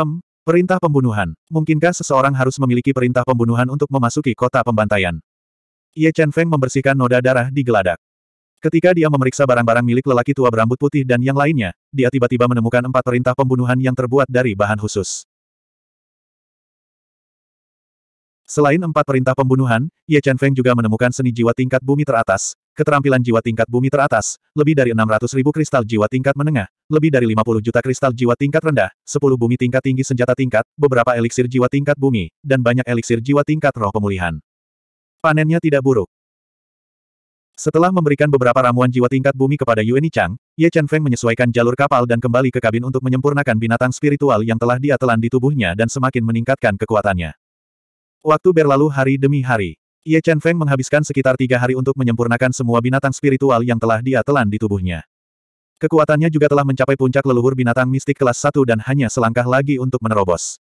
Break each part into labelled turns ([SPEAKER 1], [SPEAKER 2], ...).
[SPEAKER 1] Hem, perintah pembunuhan. Mungkinkah seseorang harus memiliki perintah pembunuhan untuk memasuki kota pembantaian? Ye Chen Feng membersihkan noda darah di geladak. Ketika dia memeriksa barang-barang milik lelaki tua berambut putih dan yang lainnya, dia tiba-tiba menemukan empat perintah pembunuhan yang terbuat dari bahan khusus. Selain empat perintah pembunuhan, Ye Chen Feng juga menemukan seni jiwa tingkat bumi teratas, keterampilan jiwa tingkat bumi teratas, lebih dari 600 ribu kristal jiwa tingkat menengah, lebih dari 50 juta kristal jiwa tingkat rendah, 10 bumi tingkat tinggi senjata tingkat, beberapa eliksir jiwa tingkat bumi, dan banyak eliksir jiwa tingkat roh pemulihan. Panennya tidak buruk. Setelah memberikan beberapa ramuan jiwa tingkat bumi kepada Yue Chang, Ye Chen Feng menyesuaikan jalur kapal dan kembali ke kabin untuk menyempurnakan binatang spiritual yang telah dia telan di tubuhnya dan semakin meningkatkan kekuatannya. Waktu berlalu hari demi hari. Ye Chen Feng menghabiskan sekitar tiga hari untuk menyempurnakan semua binatang spiritual yang telah dia telan di tubuhnya. Kekuatannya juga telah mencapai puncak leluhur binatang mistik kelas 1 dan hanya selangkah lagi untuk menerobos.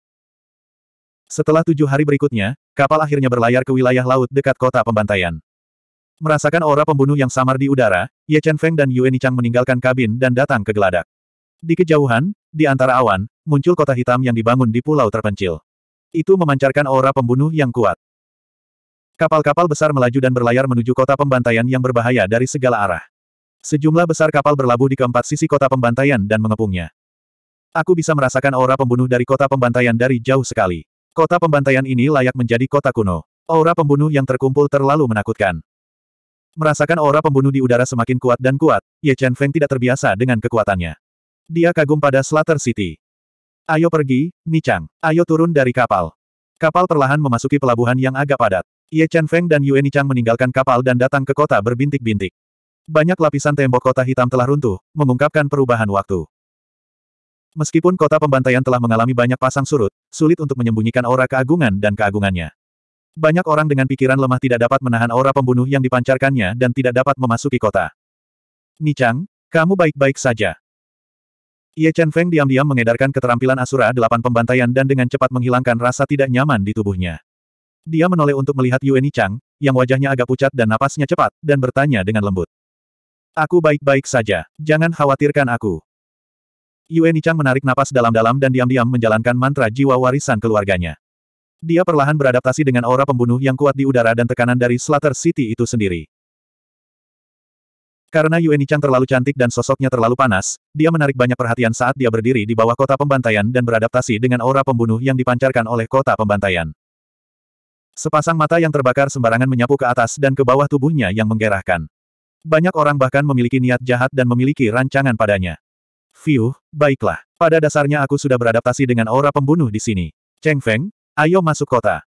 [SPEAKER 1] Setelah tujuh hari berikutnya, kapal akhirnya berlayar ke wilayah laut dekat kota pembantaian. Merasakan aura pembunuh yang samar di udara, Ye Chen Feng dan Yue Nichang meninggalkan kabin dan datang ke geladak. Di kejauhan, di antara awan, muncul kota hitam yang dibangun di pulau terpencil. Itu memancarkan aura pembunuh yang kuat. Kapal-kapal besar melaju dan berlayar menuju kota pembantaian yang berbahaya dari segala arah. Sejumlah besar kapal berlabuh di keempat sisi kota pembantaian dan mengepungnya. Aku bisa merasakan aura pembunuh dari kota pembantaian dari jauh sekali. Kota pembantaian ini layak menjadi kota kuno. Aura pembunuh yang terkumpul terlalu menakutkan. Merasakan aura pembunuh di udara semakin kuat dan kuat, Ye Chen Feng tidak terbiasa dengan kekuatannya. Dia kagum pada Slater City. Ayo pergi, Nichang. Ayo turun dari kapal. Kapal perlahan memasuki pelabuhan yang agak padat. Ye Chen Feng dan Yue Nichang meninggalkan kapal dan datang ke kota berbintik-bintik. Banyak lapisan tembok kota hitam telah runtuh, mengungkapkan perubahan waktu. Meskipun kota pembantaian telah mengalami banyak pasang surut, sulit untuk menyembunyikan aura keagungan dan keagungannya. Banyak orang dengan pikiran lemah tidak dapat menahan aura pembunuh yang dipancarkannya dan tidak dapat memasuki kota. Nichang, kamu baik-baik saja. Ye Chen Feng diam-diam mengedarkan keterampilan Asura delapan pembantaian dan dengan cepat menghilangkan rasa tidak nyaman di tubuhnya. Dia menoleh untuk melihat Yue Nichang, yang wajahnya agak pucat dan napasnya cepat, dan bertanya dengan lembut. Aku baik-baik saja, jangan khawatirkan aku. Yue Nichang menarik napas dalam-dalam dan diam-diam menjalankan mantra jiwa warisan keluarganya. Dia perlahan beradaptasi dengan aura pembunuh yang kuat di udara dan tekanan dari Slaughter City itu sendiri. Karena Yue Nichang terlalu cantik dan sosoknya terlalu panas, dia menarik banyak perhatian saat dia berdiri di bawah kota pembantaian dan beradaptasi dengan aura pembunuh yang dipancarkan oleh kota pembantaian. Sepasang mata yang terbakar sembarangan menyapu ke atas dan ke bawah tubuhnya yang menggerahkan. Banyak orang bahkan memiliki niat jahat dan memiliki rancangan padanya. Fiu, baiklah. Pada dasarnya aku sudah beradaptasi dengan aura pembunuh di sini. Cheng Feng, ayo masuk kota.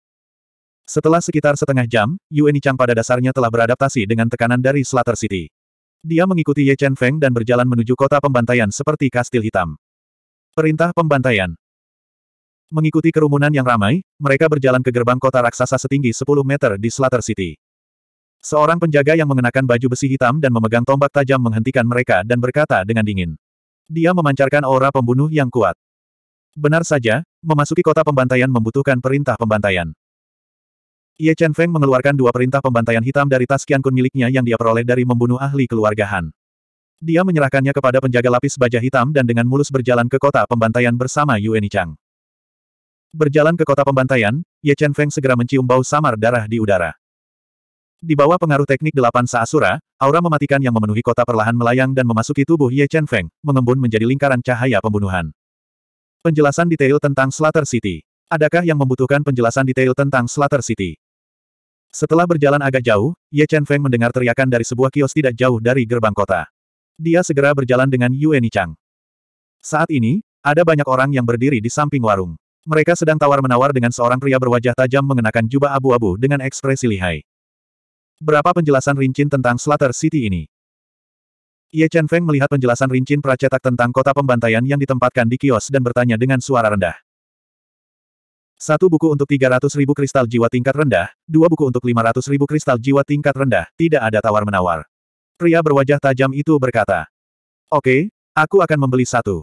[SPEAKER 1] Setelah sekitar setengah jam, Yue Nichang pada dasarnya telah beradaptasi dengan tekanan dari Slater City. Dia mengikuti Ye Chen Feng dan berjalan menuju kota pembantaian seperti kastil hitam. Perintah pembantaian. Mengikuti kerumunan yang ramai, mereka berjalan ke gerbang kota raksasa setinggi 10 meter di Slater City. Seorang penjaga yang mengenakan baju besi hitam dan memegang tombak tajam menghentikan mereka dan berkata dengan dingin. Dia memancarkan aura pembunuh yang kuat. Benar saja, memasuki kota pembantaian membutuhkan perintah pembantaian. Ye Chen Feng mengeluarkan dua perintah pembantaian hitam dari tas Qiankun miliknya yang dia peroleh dari membunuh ahli keluarga Han. Dia menyerahkannya kepada penjaga lapis baja hitam dan dengan mulus berjalan ke kota pembantaian bersama Yue Nichang. Berjalan ke kota pembantaian, Ye Chen Feng segera mencium bau samar darah di udara. Di bawah pengaruh teknik delapan Saasura, aura mematikan yang memenuhi kota perlahan melayang dan memasuki tubuh Ye Chen Feng, mengembun menjadi lingkaran cahaya pembunuhan. Penjelasan detail tentang Slater City. Adakah yang membutuhkan penjelasan detail tentang Slater City? Setelah berjalan agak jauh, Ye Chen Feng mendengar teriakan dari sebuah kios tidak jauh dari gerbang kota. Dia segera berjalan dengan Yue Nichang. Saat ini, ada banyak orang yang berdiri di samping warung. Mereka sedang tawar-menawar dengan seorang pria berwajah tajam mengenakan jubah abu-abu dengan ekspresi lihai. Berapa penjelasan rincin tentang Slater City ini? Ye Chen Feng melihat penjelasan rincin pracetak tentang kota pembantaian yang ditempatkan di kios dan bertanya dengan suara rendah. Satu buku untuk 300 ribu kristal jiwa tingkat rendah, dua buku untuk 500 ribu kristal jiwa tingkat rendah, tidak ada tawar-menawar. Pria berwajah tajam itu berkata. Oke, aku akan membeli satu.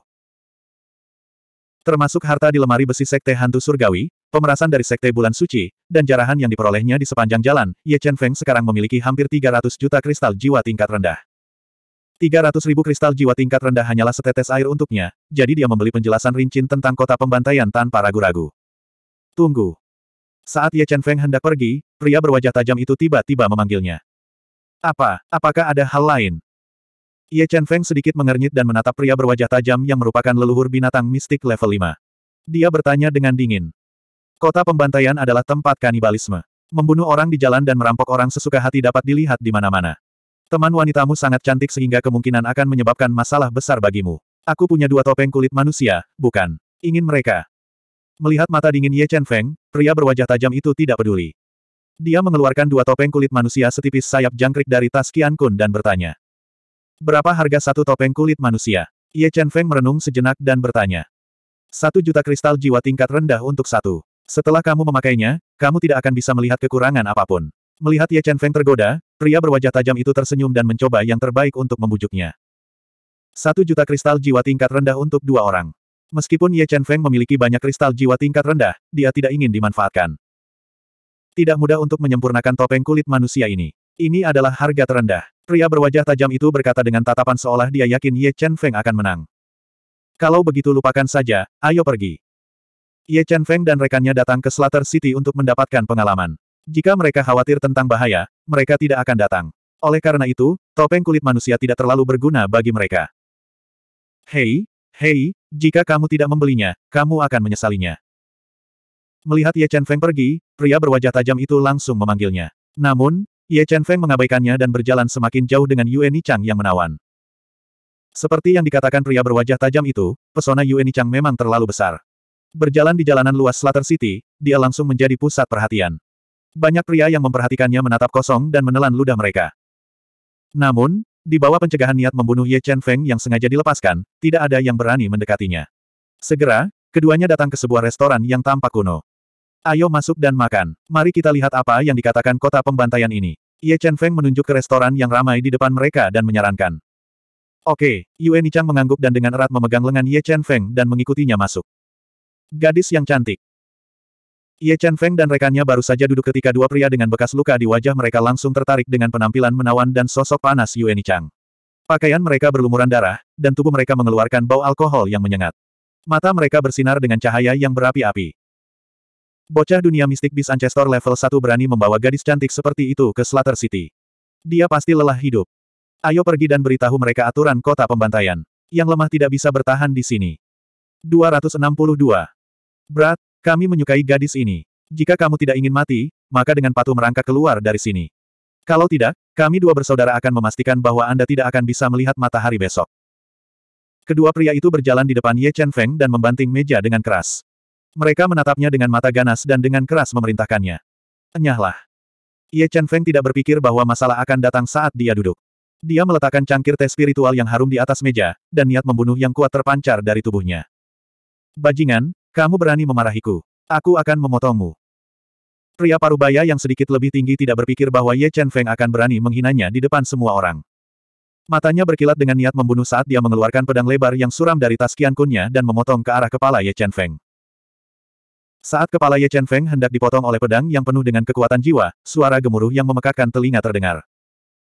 [SPEAKER 1] Termasuk harta di lemari besi sekte hantu surgawi, Pemerasan dari Sekte Bulan Suci, dan jarahan yang diperolehnya di sepanjang jalan, Ye Chen Feng sekarang memiliki hampir 300 juta kristal jiwa tingkat rendah. 300 ribu kristal jiwa tingkat rendah hanyalah setetes air untuknya, jadi dia membeli penjelasan rinci tentang kota pembantaian tanpa ragu-ragu. Tunggu. Saat Ye Chen Feng hendak pergi, pria berwajah tajam itu tiba-tiba memanggilnya. Apa, apakah ada hal lain? Ye Chen Feng sedikit mengernyit dan menatap pria berwajah tajam yang merupakan leluhur binatang mistik level 5. Dia bertanya dengan dingin. Kota pembantaian adalah tempat kanibalisme. Membunuh orang di jalan dan merampok orang sesuka hati dapat dilihat di mana-mana. Teman wanitamu sangat cantik sehingga kemungkinan akan menyebabkan masalah besar bagimu. Aku punya dua topeng kulit manusia, bukan? Ingin mereka. Melihat mata dingin Ye Chen Feng, pria berwajah tajam itu tidak peduli. Dia mengeluarkan dua topeng kulit manusia setipis sayap jangkrik dari tas Qian Kun dan bertanya. Berapa harga satu topeng kulit manusia? Ye Chen Feng merenung sejenak dan bertanya. Satu juta kristal jiwa tingkat rendah untuk satu. Setelah kamu memakainya, kamu tidak akan bisa melihat kekurangan apa pun. Melihat Ye Chen Feng tergoda, pria berwajah tajam itu tersenyum dan mencoba yang terbaik untuk membujuknya. Satu juta kristal jiwa tingkat rendah untuk dua orang. Meskipun Ye Chen Feng memiliki banyak kristal jiwa tingkat rendah, dia tidak ingin dimanfaatkan. Tidak mudah untuk menyempurnakan topeng kulit manusia ini. Ini adalah harga terendah. Pria berwajah tajam itu berkata dengan tatapan seolah dia yakin Ye Chen Feng akan menang. Kalau begitu lupakan saja, ayo pergi. Ye Chen Feng dan rekannya datang ke Slater City untuk mendapatkan pengalaman. Jika mereka khawatir tentang bahaya, mereka tidak akan datang. Oleh karena itu, topeng kulit manusia tidak terlalu berguna bagi mereka. Hei, hei, jika kamu tidak membelinya, kamu akan menyesalinya. Melihat Ye Chen Feng pergi, pria berwajah tajam itu langsung memanggilnya. Namun, Ye Chen Feng mengabaikannya dan berjalan semakin jauh dengan Yue Nichang yang menawan. Seperti yang dikatakan pria berwajah tajam itu, pesona Yue Nichang memang terlalu besar. Berjalan di jalanan luas Slater City, dia langsung menjadi pusat perhatian. Banyak pria yang memperhatikannya menatap kosong dan menelan ludah mereka. Namun, di bawah pencegahan niat membunuh Ye Chen Feng yang sengaja dilepaskan, tidak ada yang berani mendekatinya. Segera, keduanya datang ke sebuah restoran yang tampak kuno. Ayo masuk dan makan. Mari kita lihat apa yang dikatakan kota pembantaian ini. Ye Chen Feng menunjuk ke restoran yang ramai di depan mereka dan menyarankan. Oke, Yue Nichang mengangguk dan dengan erat memegang lengan Ye Chen Feng dan mengikutinya masuk. Gadis yang cantik. Ye Chen Feng dan rekannya baru saja duduk ketika dua pria dengan bekas luka di wajah mereka langsung tertarik dengan penampilan menawan dan sosok panas Yue Nichang. Pakaian mereka berlumuran darah, dan tubuh mereka mengeluarkan bau alkohol yang menyengat. Mata mereka bersinar dengan cahaya yang berapi-api. Bocah dunia mistik bis Ancestor level 1 berani membawa gadis cantik seperti itu ke Slater City. Dia pasti lelah hidup. Ayo pergi dan beritahu mereka aturan kota pembantaian. Yang lemah tidak bisa bertahan di sini. 262. Berat, kami menyukai gadis ini. Jika kamu tidak ingin mati, maka dengan patuh merangkak keluar dari sini. Kalau tidak, kami dua bersaudara akan memastikan bahwa Anda tidak akan bisa melihat matahari besok. Kedua pria itu berjalan di depan Ye Chen Feng dan membanting meja dengan keras. Mereka menatapnya dengan mata ganas dan dengan keras memerintahkannya. Enyahlah. Ye Chen Feng tidak berpikir bahwa masalah akan datang saat dia duduk. Dia meletakkan cangkir teh spiritual yang harum di atas meja, dan niat membunuh yang kuat terpancar dari tubuhnya. Bajingan, kamu berani memarahiku. Aku akan memotongmu. Pria parubaya yang sedikit lebih tinggi tidak berpikir bahwa Ye Chen Feng akan berani menghinanya di depan semua orang. Matanya berkilat dengan niat membunuh saat dia mengeluarkan pedang lebar yang suram dari tas kian kunnya dan memotong ke arah kepala Ye Chen Feng. Saat kepala Ye Chen Feng hendak dipotong oleh pedang yang penuh dengan kekuatan jiwa, suara gemuruh yang memekakkan telinga terdengar.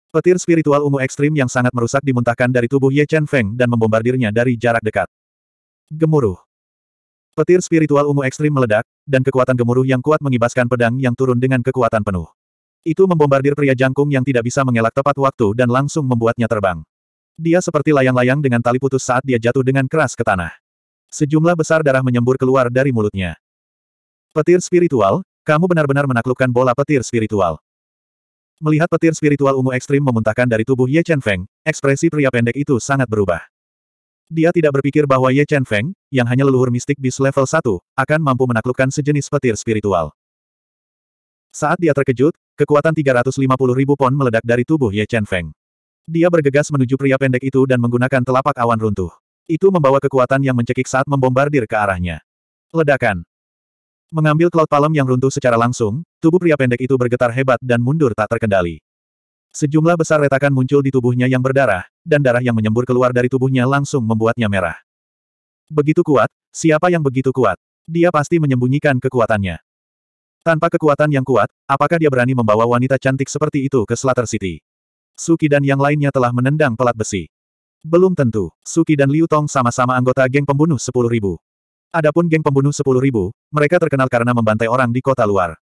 [SPEAKER 1] Petir spiritual ungu ekstrim yang sangat merusak dimuntahkan dari tubuh Ye Chen Feng dan membombardirnya dari jarak dekat. Gemuruh. Petir spiritual ungu ekstrim meledak, dan kekuatan gemuruh yang kuat mengibaskan pedang yang turun dengan kekuatan penuh. Itu membombardir pria jangkung yang tidak bisa mengelak tepat waktu dan langsung membuatnya terbang. Dia seperti layang-layang dengan tali putus saat dia jatuh dengan keras ke tanah. Sejumlah besar darah menyembur keluar dari mulutnya. Petir spiritual, kamu benar-benar menaklukkan bola petir spiritual. Melihat petir spiritual ungu ekstrim memuntahkan dari tubuh Ye Chen Feng, ekspresi pria pendek itu sangat berubah. Dia tidak berpikir bahwa Ye Chen Feng, yang hanya leluhur mistik bis level 1, akan mampu menaklukkan sejenis petir spiritual. Saat dia terkejut, kekuatan 350 ribu pon meledak dari tubuh Ye Chen Feng. Dia bergegas menuju pria pendek itu dan menggunakan telapak awan runtuh. Itu membawa kekuatan yang mencekik saat membombardir ke arahnya. Ledakan. Mengambil cloud palem yang runtuh secara langsung, tubuh pria pendek itu bergetar hebat dan mundur tak terkendali. Sejumlah besar retakan muncul di tubuhnya yang berdarah, dan darah yang menyembur keluar dari tubuhnya langsung membuatnya merah. Begitu kuat, siapa yang begitu kuat? Dia pasti menyembunyikan kekuatannya. Tanpa kekuatan yang kuat, apakah dia berani membawa wanita cantik seperti itu ke Slater City? Suki dan yang lainnya telah menendang pelat besi. Belum tentu, Suki dan Liu Tong sama-sama anggota geng pembunuh 10.000. Adapun geng pembunuh 10.000, mereka terkenal karena membantai orang di kota luar.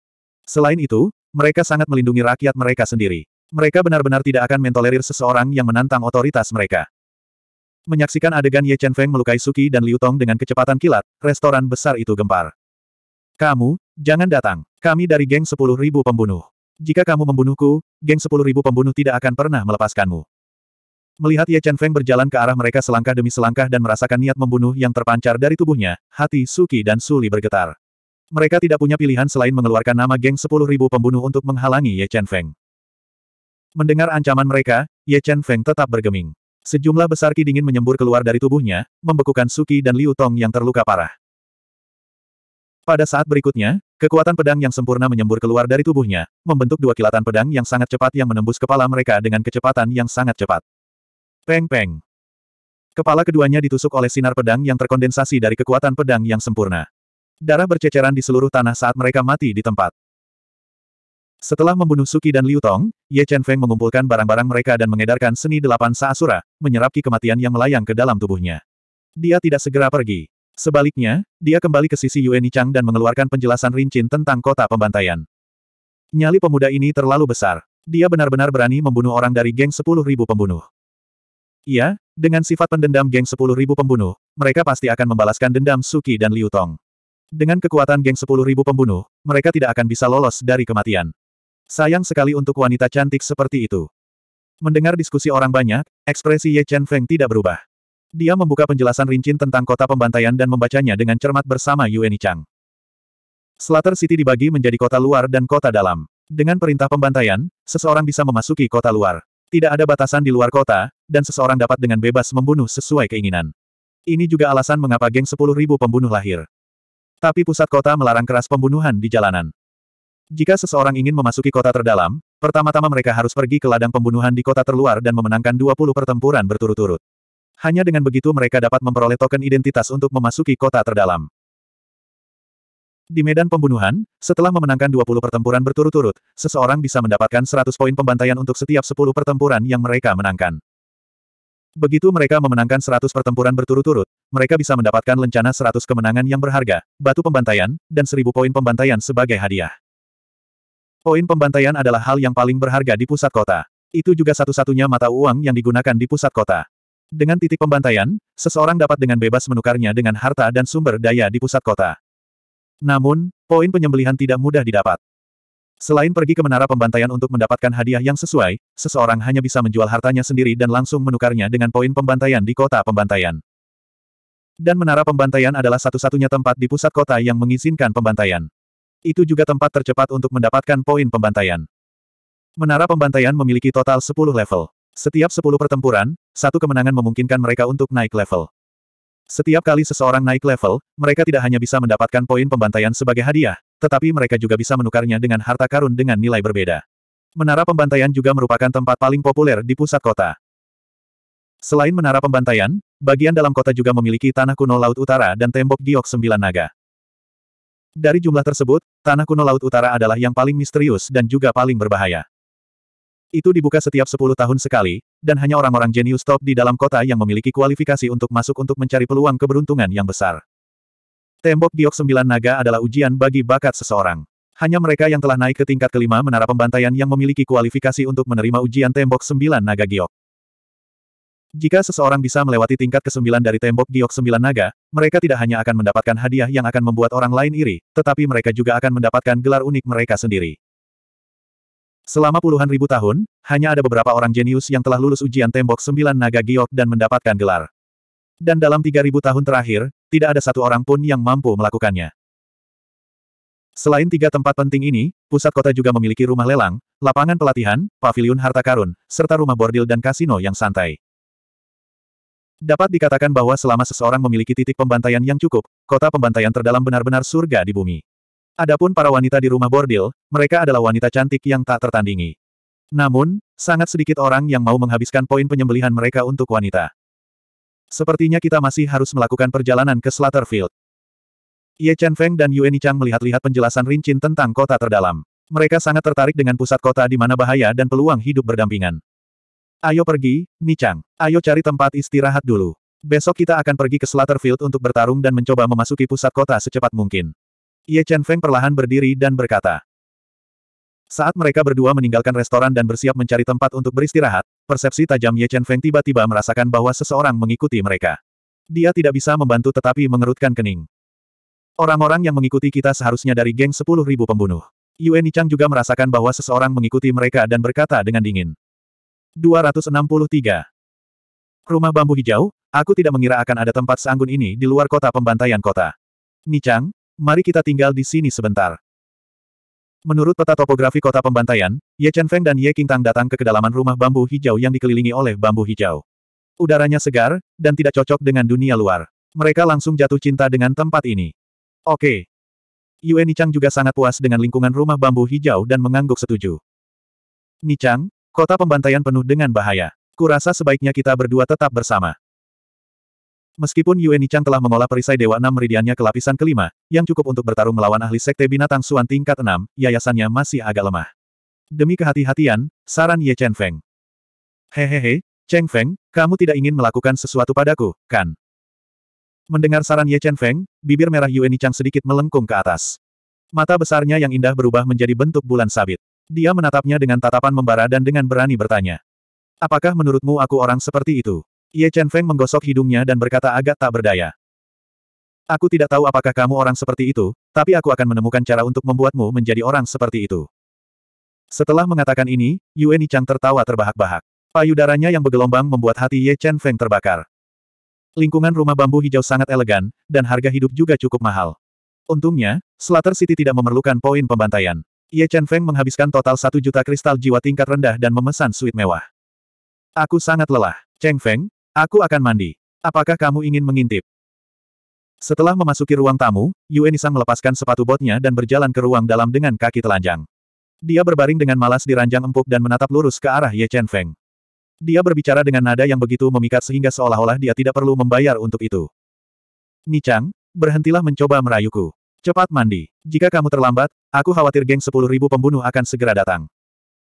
[SPEAKER 1] Selain itu, mereka sangat melindungi rakyat mereka sendiri. Mereka benar-benar tidak akan mentolerir seseorang yang menantang otoritas mereka. Menyaksikan adegan Ye Chen Feng melukai Suki dan Liu Tong dengan kecepatan kilat, restoran besar itu gempar. Kamu, jangan datang. Kami dari geng 10.000 pembunuh. Jika kamu membunuhku, geng 10.000 pembunuh tidak akan pernah melepaskanmu. Melihat Ye Chen Feng berjalan ke arah mereka selangkah demi selangkah dan merasakan niat membunuh yang terpancar dari tubuhnya, hati Suki dan Suli bergetar. Mereka tidak punya pilihan selain mengeluarkan nama geng 10.000 pembunuh untuk menghalangi Ye Chen Feng. Mendengar ancaman mereka, Ye Chen Feng tetap bergeming. Sejumlah besar ki dingin menyembur keluar dari tubuhnya, membekukan Suki dan Liu Tong yang terluka parah. Pada saat berikutnya, kekuatan pedang yang sempurna menyembur keluar dari tubuhnya, membentuk dua kilatan pedang yang sangat cepat yang menembus kepala mereka dengan kecepatan yang sangat cepat. Peng-peng. Kepala keduanya ditusuk oleh sinar pedang yang terkondensasi dari kekuatan pedang yang sempurna. Darah berceceran di seluruh tanah saat mereka mati di tempat. Setelah membunuh Suki dan Liu Tong, Ye Chen Feng mengumpulkan barang-barang mereka dan mengedarkan seni delapan Saasura, menyerap ki kematian yang melayang ke dalam tubuhnya. Dia tidak segera pergi. Sebaliknya, dia kembali ke sisi Yue Nichang dan mengeluarkan penjelasan rincin tentang kota pembantaian. Nyali pemuda ini terlalu besar. Dia benar-benar berani membunuh orang dari geng 10.000 pembunuh. Iya, dengan sifat pendendam geng 10.000 pembunuh, mereka pasti akan membalaskan dendam Suki dan Liu Tong. Dengan kekuatan geng 10.000 pembunuh, mereka tidak akan bisa lolos dari kematian. Sayang sekali untuk wanita cantik seperti itu. Mendengar diskusi orang banyak, ekspresi Ye Chen Feng tidak berubah. Dia membuka penjelasan rincin tentang kota pembantaian dan membacanya dengan cermat bersama Yue Nichang. Slater City dibagi menjadi kota luar dan kota dalam. Dengan perintah pembantaian, seseorang bisa memasuki kota luar. Tidak ada batasan di luar kota, dan seseorang dapat dengan bebas membunuh sesuai keinginan. Ini juga alasan mengapa geng 10.000 pembunuh lahir. Tapi pusat kota melarang keras pembunuhan di jalanan. Jika seseorang ingin memasuki kota terdalam, pertama-tama mereka harus pergi ke ladang pembunuhan di kota terluar dan memenangkan 20 pertempuran berturut-turut. Hanya dengan begitu mereka dapat memperoleh token identitas untuk memasuki kota terdalam. Di medan pembunuhan, setelah memenangkan 20 pertempuran berturut-turut, seseorang bisa mendapatkan 100 poin pembantaian untuk setiap 10 pertempuran yang mereka menangkan. Begitu mereka memenangkan 100 pertempuran berturut-turut, mereka bisa mendapatkan lencana 100 kemenangan yang berharga, batu pembantaian, dan 1000 poin pembantaian sebagai hadiah. Poin pembantaian adalah hal yang paling berharga di pusat kota. Itu juga satu-satunya mata uang yang digunakan di pusat kota. Dengan titik pembantaian, seseorang dapat dengan bebas menukarnya dengan harta dan sumber daya di pusat kota. Namun, poin penyembelihan tidak mudah didapat. Selain pergi ke menara pembantaian untuk mendapatkan hadiah yang sesuai, seseorang hanya bisa menjual hartanya sendiri dan langsung menukarnya dengan poin pembantaian di kota pembantaian. Dan menara pembantaian adalah satu-satunya tempat di pusat kota yang mengizinkan pembantaian. Itu juga tempat tercepat untuk mendapatkan poin pembantaian. Menara pembantaian memiliki total 10 level. Setiap 10 pertempuran, satu kemenangan memungkinkan mereka untuk naik level. Setiap kali seseorang naik level, mereka tidak hanya bisa mendapatkan poin pembantaian sebagai hadiah, tetapi mereka juga bisa menukarnya dengan harta karun dengan nilai berbeda. Menara pembantaian juga merupakan tempat paling populer di pusat kota. Selain menara pembantaian, bagian dalam kota juga memiliki tanah kuno Laut Utara dan tembok giok sembilan naga. Dari jumlah tersebut, tanah kuno Laut Utara adalah yang paling misterius dan juga paling berbahaya. Itu dibuka setiap 10 tahun sekali, dan hanya orang-orang jenius top di dalam kota yang memiliki kualifikasi untuk masuk untuk mencari peluang keberuntungan yang besar. Tembok giok sembilan naga adalah ujian bagi bakat seseorang. Hanya mereka yang telah naik ke tingkat kelima menara pembantaian yang memiliki kualifikasi untuk menerima ujian tembok sembilan naga giok. Jika seseorang bisa melewati tingkat ke-9 dari tembok giok sembilan naga, mereka tidak hanya akan mendapatkan hadiah yang akan membuat orang lain iri, tetapi mereka juga akan mendapatkan gelar unik mereka sendiri. Selama puluhan ribu tahun, hanya ada beberapa orang jenius yang telah lulus ujian tembok sembilan naga giok dan mendapatkan gelar. Dan dalam tiga ribu tahun terakhir, tidak ada satu orang pun yang mampu melakukannya. Selain tiga tempat penting ini, pusat kota juga memiliki rumah lelang, lapangan pelatihan, paviliun harta karun, serta rumah bordil dan kasino yang santai. Dapat dikatakan bahwa selama seseorang memiliki titik pembantaian yang cukup, kota pembantaian terdalam benar-benar surga di bumi. Adapun para wanita di rumah bordil, mereka adalah wanita cantik yang tak tertandingi. Namun, sangat sedikit orang yang mau menghabiskan poin penyembelihan mereka untuk wanita. Sepertinya kita masih harus melakukan perjalanan ke Slaughterfield. Ye Chen Feng dan Yue Nichang melihat-lihat penjelasan rincin tentang kota terdalam. Mereka sangat tertarik dengan pusat kota di mana bahaya dan peluang hidup berdampingan. Ayo pergi, Nichang. Ayo cari tempat istirahat dulu. Besok kita akan pergi ke Slaughterfield untuk bertarung dan mencoba memasuki pusat kota secepat mungkin. Ye Chen Feng perlahan berdiri dan berkata. Saat mereka berdua meninggalkan restoran dan bersiap mencari tempat untuk beristirahat, persepsi tajam Ye Chen Feng tiba-tiba merasakan bahwa seseorang mengikuti mereka. Dia tidak bisa membantu tetapi mengerutkan kening. Orang-orang yang mengikuti kita seharusnya dari geng 10.000 pembunuh. Yue Nichang juga merasakan bahwa seseorang mengikuti mereka dan berkata dengan dingin. 263. Rumah bambu hijau, aku tidak mengira akan ada tempat seanggun ini di luar kota pembantaian kota. Nichang, mari kita tinggal di sini sebentar. Menurut peta topografi kota pembantaian, Ye Chen Feng dan Ye Qingtang datang ke kedalaman rumah bambu hijau yang dikelilingi oleh bambu hijau. Udaranya segar, dan tidak cocok dengan dunia luar. Mereka langsung jatuh cinta dengan tempat ini. Oke. Yue Nichang juga sangat puas dengan lingkungan rumah bambu hijau dan mengangguk setuju. Nichang, kota pembantaian penuh dengan bahaya. Kurasa sebaiknya kita berdua tetap bersama. Meskipun Yue Nichang telah mengolah perisai Dewa Enam Meridiannya ke lapisan kelima, yang cukup untuk bertarung melawan ahli sekte binatang Suan tingkat enam, yayasannya masih agak lemah. Demi kehati-hatian, saran Ye Chen Feng. Hehehe, Cheng Feng, kamu tidak ingin melakukan sesuatu padaku, kan? Mendengar saran Ye Chen Feng, bibir merah Yue Nichang sedikit melengkung ke atas. Mata besarnya yang indah berubah menjadi bentuk bulan sabit. Dia menatapnya dengan tatapan membara dan dengan berani bertanya. Apakah menurutmu aku orang seperti itu? Ye Chen Feng menggosok hidungnya dan berkata agak tak berdaya. Aku tidak tahu apakah kamu orang seperti itu, tapi aku akan menemukan cara untuk membuatmu menjadi orang seperti itu. Setelah mengatakan ini, Yue Nichang tertawa terbahak-bahak. Payudaranya yang bergelombang membuat hati Ye Chen Feng terbakar. Lingkungan rumah bambu hijau sangat elegan, dan harga hidup juga cukup mahal. Untungnya, Slaughter City tidak memerlukan poin pembantaian. Ye Chen Feng menghabiskan total satu juta kristal jiwa tingkat rendah dan memesan suite mewah. Aku sangat lelah. Cheng Feng, aku akan mandi. Apakah kamu ingin mengintip? Setelah memasuki ruang tamu, Yue Nisang melepaskan sepatu botnya dan berjalan ke ruang dalam dengan kaki telanjang. Dia berbaring dengan malas di ranjang empuk dan menatap lurus ke arah Ye Chen Feng. Dia berbicara dengan nada yang begitu memikat sehingga seolah-olah dia tidak perlu membayar untuk itu. Nichang, berhentilah mencoba merayuku. Cepat mandi. Jika kamu terlambat, aku khawatir geng 10.000 pembunuh akan segera datang.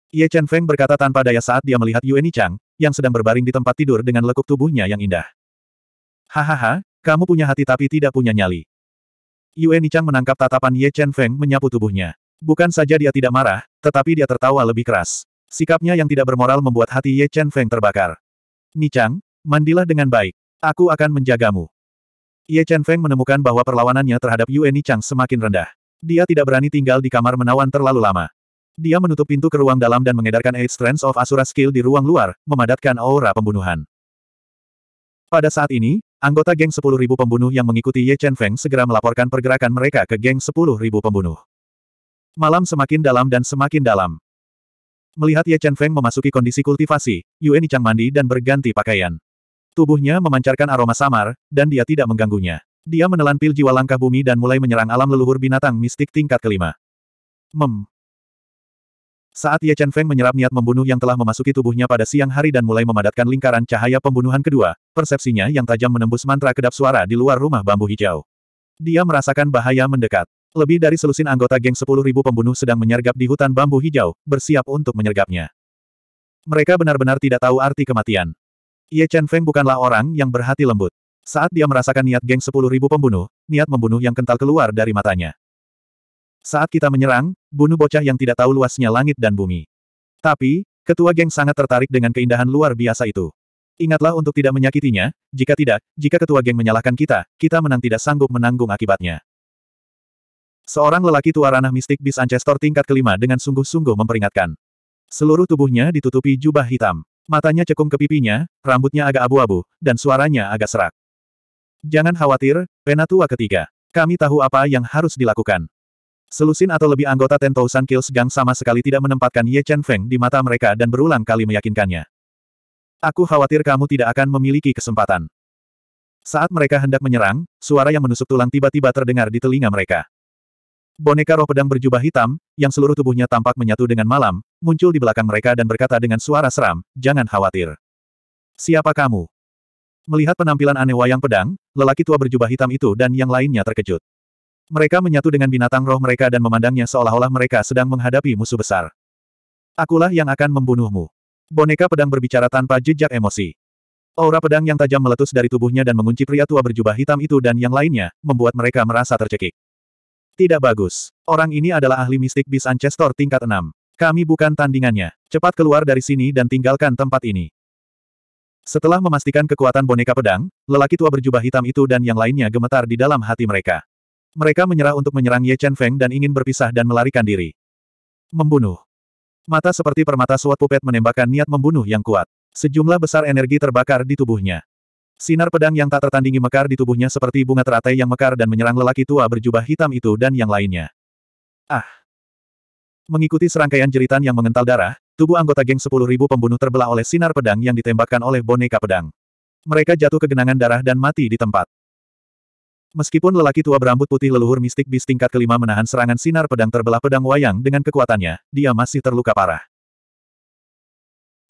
[SPEAKER 1] Ye Chen Feng berkata tanpa daya saat dia melihat Yue Nichang, yang sedang berbaring di tempat tidur dengan lekuk tubuhnya yang indah. Hahaha, kamu punya hati tapi tidak punya nyali. Yue Nichang menangkap tatapan Ye Chen Feng menyapu tubuhnya. Bukan saja dia tidak marah, tetapi dia tertawa lebih keras. Sikapnya yang tidak bermoral membuat hati Ye Chen Feng terbakar. Nichang, mandilah dengan baik. Aku akan menjagamu. Ye Chen Feng menemukan bahwa perlawanannya terhadap Yue Nichang semakin rendah. Dia tidak berani tinggal di kamar menawan terlalu lama. Dia menutup pintu ke ruang dalam dan mengedarkan Eight Strands of Asura Skill di ruang luar, memadatkan aura pembunuhan. Pada saat ini, anggota geng 10.000 pembunuh yang mengikuti Ye Chen Feng segera melaporkan pergerakan mereka ke geng 10.000 pembunuh. Malam semakin dalam dan semakin dalam. Melihat Ye Chen Feng memasuki kondisi kultivasi, Yue Nichang mandi dan berganti pakaian. Tubuhnya memancarkan aroma samar, dan dia tidak mengganggunya. Dia menelan pil jiwa langkah bumi dan mulai menyerang alam leluhur binatang mistik tingkat kelima. Mem. Saat Ye Chen Feng menyerap niat membunuh yang telah memasuki tubuhnya pada siang hari dan mulai memadatkan lingkaran cahaya pembunuhan kedua, persepsinya yang tajam menembus mantra kedap suara di luar rumah bambu hijau. Dia merasakan bahaya mendekat. Lebih dari selusin anggota geng 10.000 pembunuh sedang menyergap di hutan bambu hijau, bersiap untuk menyergapnya. Mereka benar-benar tidak tahu arti kematian. Ye Chen Feng bukanlah orang yang berhati lembut. Saat dia merasakan niat geng 10.000 pembunuh, niat membunuh yang kental keluar dari matanya. Saat kita menyerang, bunuh bocah yang tidak tahu luasnya langit dan bumi. Tapi, ketua geng sangat tertarik dengan keindahan luar biasa itu. Ingatlah untuk tidak menyakitinya, jika tidak, jika ketua geng menyalahkan kita, kita menang tidak sanggup menanggung akibatnya. Seorang lelaki tua ranah mistik bis Ancestor tingkat kelima dengan sungguh-sungguh memperingatkan. Seluruh tubuhnya ditutupi jubah hitam. Matanya cekung ke pipinya, rambutnya agak abu-abu, dan suaranya agak serak. Jangan khawatir, penatua ketiga. Kami tahu apa yang harus dilakukan. Selusin atau lebih anggota Ten Thousand Kills Gang sama sekali tidak menempatkan Ye Chen Feng di mata mereka dan berulang kali meyakinkannya. Aku khawatir kamu tidak akan memiliki kesempatan. Saat mereka hendak menyerang, suara yang menusuk tulang tiba-tiba terdengar di telinga mereka. Boneka roh pedang berjubah hitam, yang seluruh tubuhnya tampak menyatu dengan malam, muncul di belakang mereka dan berkata dengan suara seram, jangan khawatir. Siapa kamu? Melihat penampilan aneh wayang pedang, lelaki tua berjubah hitam itu dan yang lainnya terkejut. Mereka menyatu dengan binatang roh mereka dan memandangnya seolah-olah mereka sedang menghadapi musuh besar. Akulah yang akan membunuhmu. Boneka pedang berbicara tanpa jejak emosi. Aura pedang yang tajam meletus dari tubuhnya dan mengunci pria tua berjubah hitam itu dan yang lainnya, membuat mereka merasa tercekik. Tidak bagus. Orang ini adalah ahli mistik bis Ancestor tingkat 6. Kami bukan tandingannya. Cepat keluar dari sini dan tinggalkan tempat ini. Setelah memastikan kekuatan boneka pedang, lelaki tua berjubah hitam itu dan yang lainnya gemetar di dalam hati mereka. Mereka menyerah untuk menyerang Ye Chen Feng dan ingin berpisah dan melarikan diri. Membunuh. Mata seperti permata SWAT pupet menembakkan niat membunuh yang kuat. Sejumlah besar energi terbakar di tubuhnya. Sinar pedang yang tak tertandingi mekar di tubuhnya seperti bunga teratai yang mekar dan menyerang lelaki tua berjubah hitam itu dan yang lainnya. Ah! Mengikuti serangkaian jeritan yang mengental darah, tubuh anggota geng 10.000 pembunuh terbelah oleh sinar pedang yang ditembakkan oleh boneka pedang. Mereka jatuh ke genangan darah dan mati di tempat. Meskipun lelaki tua berambut putih leluhur mistik bis tingkat kelima menahan serangan sinar pedang terbelah pedang wayang dengan kekuatannya, dia masih terluka parah.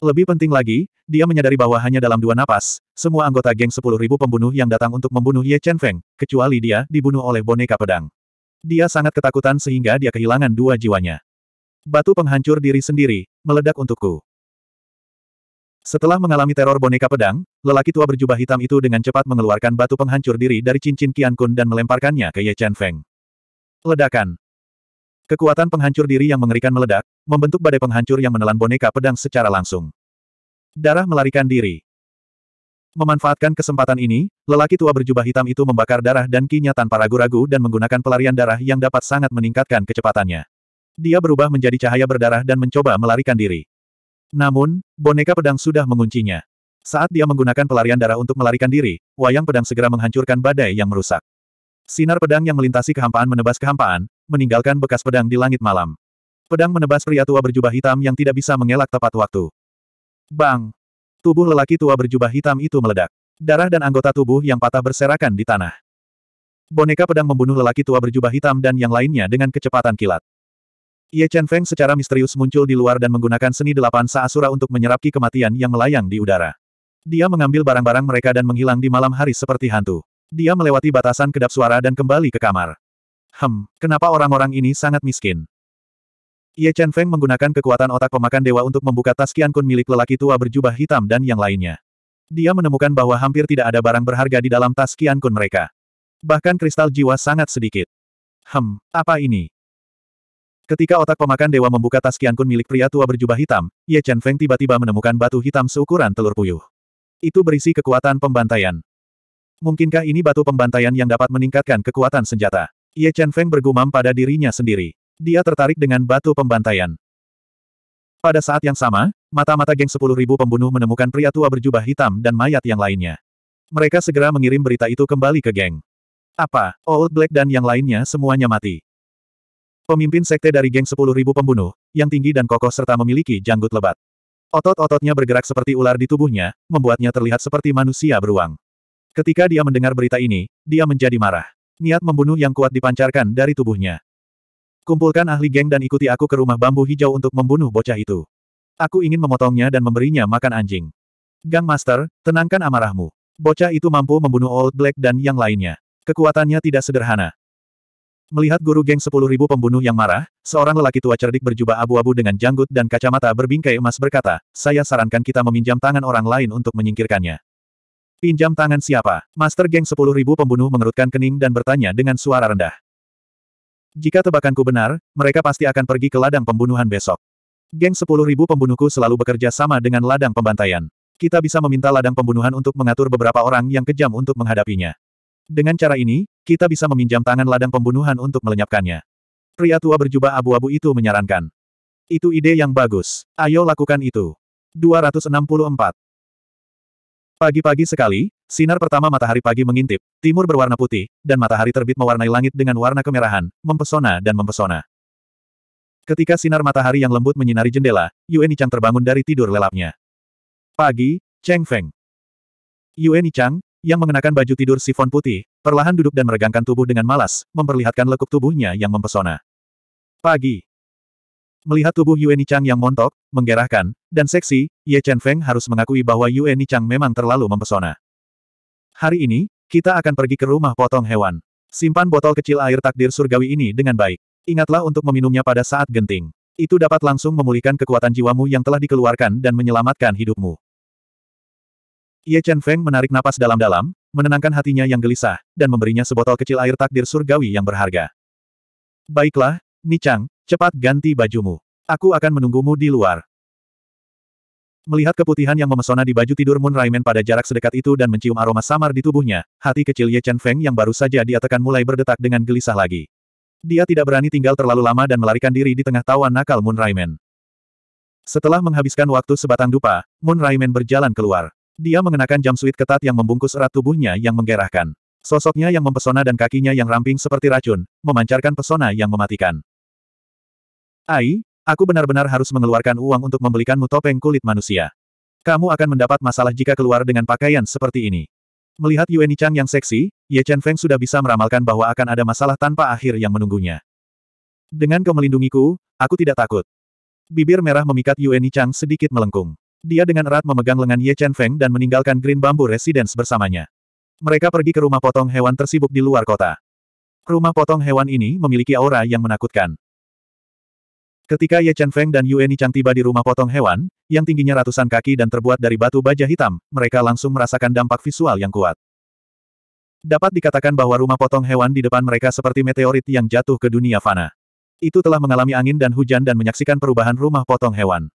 [SPEAKER 1] Lebih penting lagi, dia menyadari bahwa hanya dalam dua napas, semua anggota geng 10.000 pembunuh yang datang untuk membunuh Ye Chen Feng, kecuali dia, dibunuh oleh boneka pedang. Dia sangat ketakutan sehingga dia kehilangan dua jiwanya. Batu penghancur diri sendiri, meledak untukku. Setelah mengalami teror boneka pedang, lelaki tua berjubah hitam itu dengan cepat mengeluarkan batu penghancur diri dari cincin Qian Kun dan melemparkannya ke Ye Chen Feng. Ledakan. Kekuatan penghancur diri yang mengerikan meledak, membentuk badai penghancur yang menelan boneka pedang secara langsung. Darah melarikan diri. Memanfaatkan kesempatan ini, lelaki tua berjubah hitam itu membakar darah dan kinya tanpa ragu-ragu dan menggunakan pelarian darah yang dapat sangat meningkatkan kecepatannya. Dia berubah menjadi cahaya berdarah dan mencoba melarikan diri. Namun, boneka pedang sudah menguncinya. Saat dia menggunakan pelarian darah untuk melarikan diri, wayang pedang segera menghancurkan badai yang merusak. Sinar pedang yang melintasi kehampaan menebas kehampaan, meninggalkan bekas pedang di langit malam. Pedang menebas pria tua berjubah hitam yang tidak bisa mengelak tepat waktu. Bang! Tubuh lelaki tua berjubah hitam itu meledak. Darah dan anggota tubuh yang patah berserakan di tanah. Boneka pedang membunuh lelaki tua berjubah hitam dan yang lainnya dengan kecepatan kilat. Ye Chen Feng secara misterius muncul di luar dan menggunakan seni delapan Saasura untuk menyerap ki kematian yang melayang di udara. Dia mengambil barang-barang mereka dan menghilang di malam hari seperti hantu. Dia melewati batasan kedap suara dan kembali ke kamar. Hem, kenapa orang-orang ini sangat miskin? Ye Chen Feng menggunakan kekuatan otak pemakan dewa untuk membuka tas Kun milik lelaki tua berjubah hitam dan yang lainnya. Dia menemukan bahwa hampir tidak ada barang berharga di dalam tas Kun mereka. Bahkan kristal jiwa sangat sedikit. Hem, apa ini? Ketika otak pemakan dewa membuka tas Kun milik pria tua berjubah hitam, Ye Chen Feng tiba-tiba menemukan batu hitam seukuran telur puyuh. Itu berisi kekuatan pembantaian. Mungkinkah ini batu pembantaian yang dapat meningkatkan kekuatan senjata? Ye Chen Feng bergumam pada dirinya sendiri. Dia tertarik dengan batu pembantaian. Pada saat yang sama, mata-mata geng sepuluh ribu pembunuh menemukan pria tua berjubah hitam dan mayat yang lainnya. Mereka segera mengirim berita itu kembali ke geng. Apa, Old Black dan yang lainnya semuanya mati. Pemimpin sekte dari geng 10.000 pembunuh, yang tinggi dan kokoh serta memiliki janggut lebat. Otot-ototnya bergerak seperti ular di tubuhnya, membuatnya terlihat seperti manusia beruang. Ketika dia mendengar berita ini, dia menjadi marah. Niat membunuh yang kuat dipancarkan dari tubuhnya. Kumpulkan ahli geng dan ikuti aku ke rumah bambu hijau untuk membunuh bocah itu. Aku ingin memotongnya dan memberinya makan anjing. Gang Master, tenangkan amarahmu. Bocah itu mampu membunuh Old Black dan yang lainnya. Kekuatannya tidak sederhana. Melihat guru geng sepuluh ribu pembunuh yang marah, seorang lelaki tua cerdik berjubah abu-abu dengan janggut dan kacamata berbingkai emas berkata, saya sarankan kita meminjam tangan orang lain untuk menyingkirkannya. Pinjam tangan siapa? Master geng sepuluh ribu pembunuh mengerutkan kening dan bertanya dengan suara rendah. Jika tebakanku benar, mereka pasti akan pergi ke ladang pembunuhan besok. Geng sepuluh ribu pembunuhku selalu bekerja sama dengan ladang pembantaian. Kita bisa meminta ladang pembunuhan untuk mengatur beberapa orang yang kejam untuk menghadapinya. Dengan cara ini, kita bisa meminjam tangan ladang pembunuhan untuk melenyapkannya. Pria tua berjubah abu-abu itu menyarankan. Itu ide yang bagus. Ayo lakukan itu. 264. Pagi-pagi sekali, sinar pertama matahari pagi mengintip, timur berwarna putih, dan matahari terbit mewarnai langit dengan warna kemerahan, mempesona dan mempesona. Ketika sinar matahari yang lembut menyinari jendela, Yue Nichang terbangun dari tidur lelapnya. Pagi, Cheng Feng. Yue Nichang, yang mengenakan baju tidur sifon putih, perlahan duduk dan meregangkan tubuh dengan malas, memperlihatkan lekuk tubuhnya yang mempesona. Pagi. Melihat tubuh Yue Nichang yang montok, menggerahkan, dan seksi, Ye Chen Feng harus mengakui bahwa Yue Nichang memang terlalu mempesona. Hari ini, kita akan pergi ke rumah potong hewan. Simpan botol kecil air takdir surgawi ini dengan baik. Ingatlah untuk meminumnya pada saat genting. Itu dapat langsung memulihkan kekuatan jiwamu yang telah dikeluarkan dan menyelamatkan hidupmu. Ye Chen Feng menarik napas dalam-dalam, menenangkan hatinya yang gelisah, dan memberinya sebotol kecil air takdir surgawi yang berharga. Baiklah, Nichang, cepat ganti bajumu. Aku akan menunggumu di luar. Melihat keputihan yang memesona di baju tidur Moon Raimen pada jarak sedekat itu dan mencium aroma samar di tubuhnya, hati kecil Ye Chen Feng yang baru saja dia tekan mulai berdetak dengan gelisah lagi. Dia tidak berani tinggal terlalu lama dan melarikan diri di tengah tawa nakal Moon Raimen. Setelah menghabiskan waktu sebatang dupa, Moon Raimen berjalan keluar. Dia mengenakan jam suit ketat yang membungkus erat tubuhnya yang menggerahkan. Sosoknya yang mempesona dan kakinya yang ramping seperti racun, memancarkan pesona yang mematikan. Ai, Aku benar-benar harus mengeluarkan uang untuk membelikanmu topeng kulit manusia. Kamu akan mendapat masalah jika keluar dengan pakaian seperti ini. Melihat Yue Nichang yang seksi, Ye Chen Feng sudah bisa meramalkan bahwa akan ada masalah tanpa akhir yang menunggunya. Dengan kau melindungiku, aku tidak takut. Bibir merah memikat Yue Nichang sedikit melengkung. Dia dengan erat memegang lengan Ye Chen Feng dan meninggalkan Green Bamboo Residence bersamanya. Mereka pergi ke rumah potong hewan tersibuk di luar kota. Rumah potong hewan ini memiliki aura yang menakutkan. Ketika Ye Chen Feng dan Yue Nichang tiba di rumah potong hewan, yang tingginya ratusan kaki dan terbuat dari batu baja hitam, mereka langsung merasakan dampak visual yang kuat. Dapat dikatakan bahwa rumah potong hewan di depan mereka seperti meteorit yang jatuh ke dunia fana. Itu telah mengalami angin dan hujan dan menyaksikan perubahan rumah potong hewan.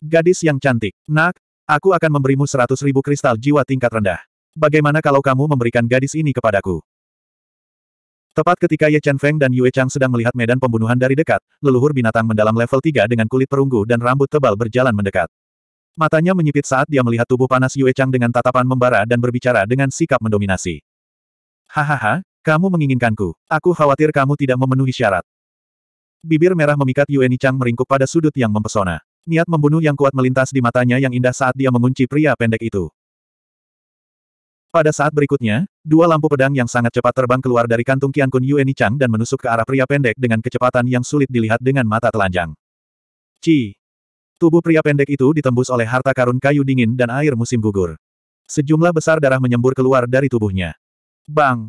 [SPEAKER 1] Gadis yang cantik, nak, aku akan memberimu seratus ribu kristal jiwa tingkat rendah. Bagaimana kalau kamu memberikan gadis ini kepadaku? Tepat ketika Ye Chen Feng dan Yue Chang sedang melihat medan pembunuhan dari dekat, leluhur binatang mendalam level 3 dengan kulit perunggu dan rambut tebal berjalan mendekat. Matanya menyipit saat dia melihat tubuh panas Yue Chang dengan tatapan membara dan berbicara dengan sikap mendominasi. Hahaha, kamu menginginkanku. Aku khawatir kamu tidak memenuhi syarat. Bibir merah memikat Yue Nichang meringkuk pada sudut yang mempesona. Niat membunuh yang kuat melintas di matanya yang indah saat dia mengunci pria pendek itu. Pada saat berikutnya, dua lampu pedang yang sangat cepat terbang keluar dari kantung Qian Kun Yue Nichang dan menusuk ke arah pria pendek dengan kecepatan yang sulit dilihat dengan mata telanjang. Ci! Tubuh pria pendek itu ditembus oleh harta karun kayu dingin dan air musim gugur. Sejumlah besar darah menyembur keluar dari tubuhnya. Bang!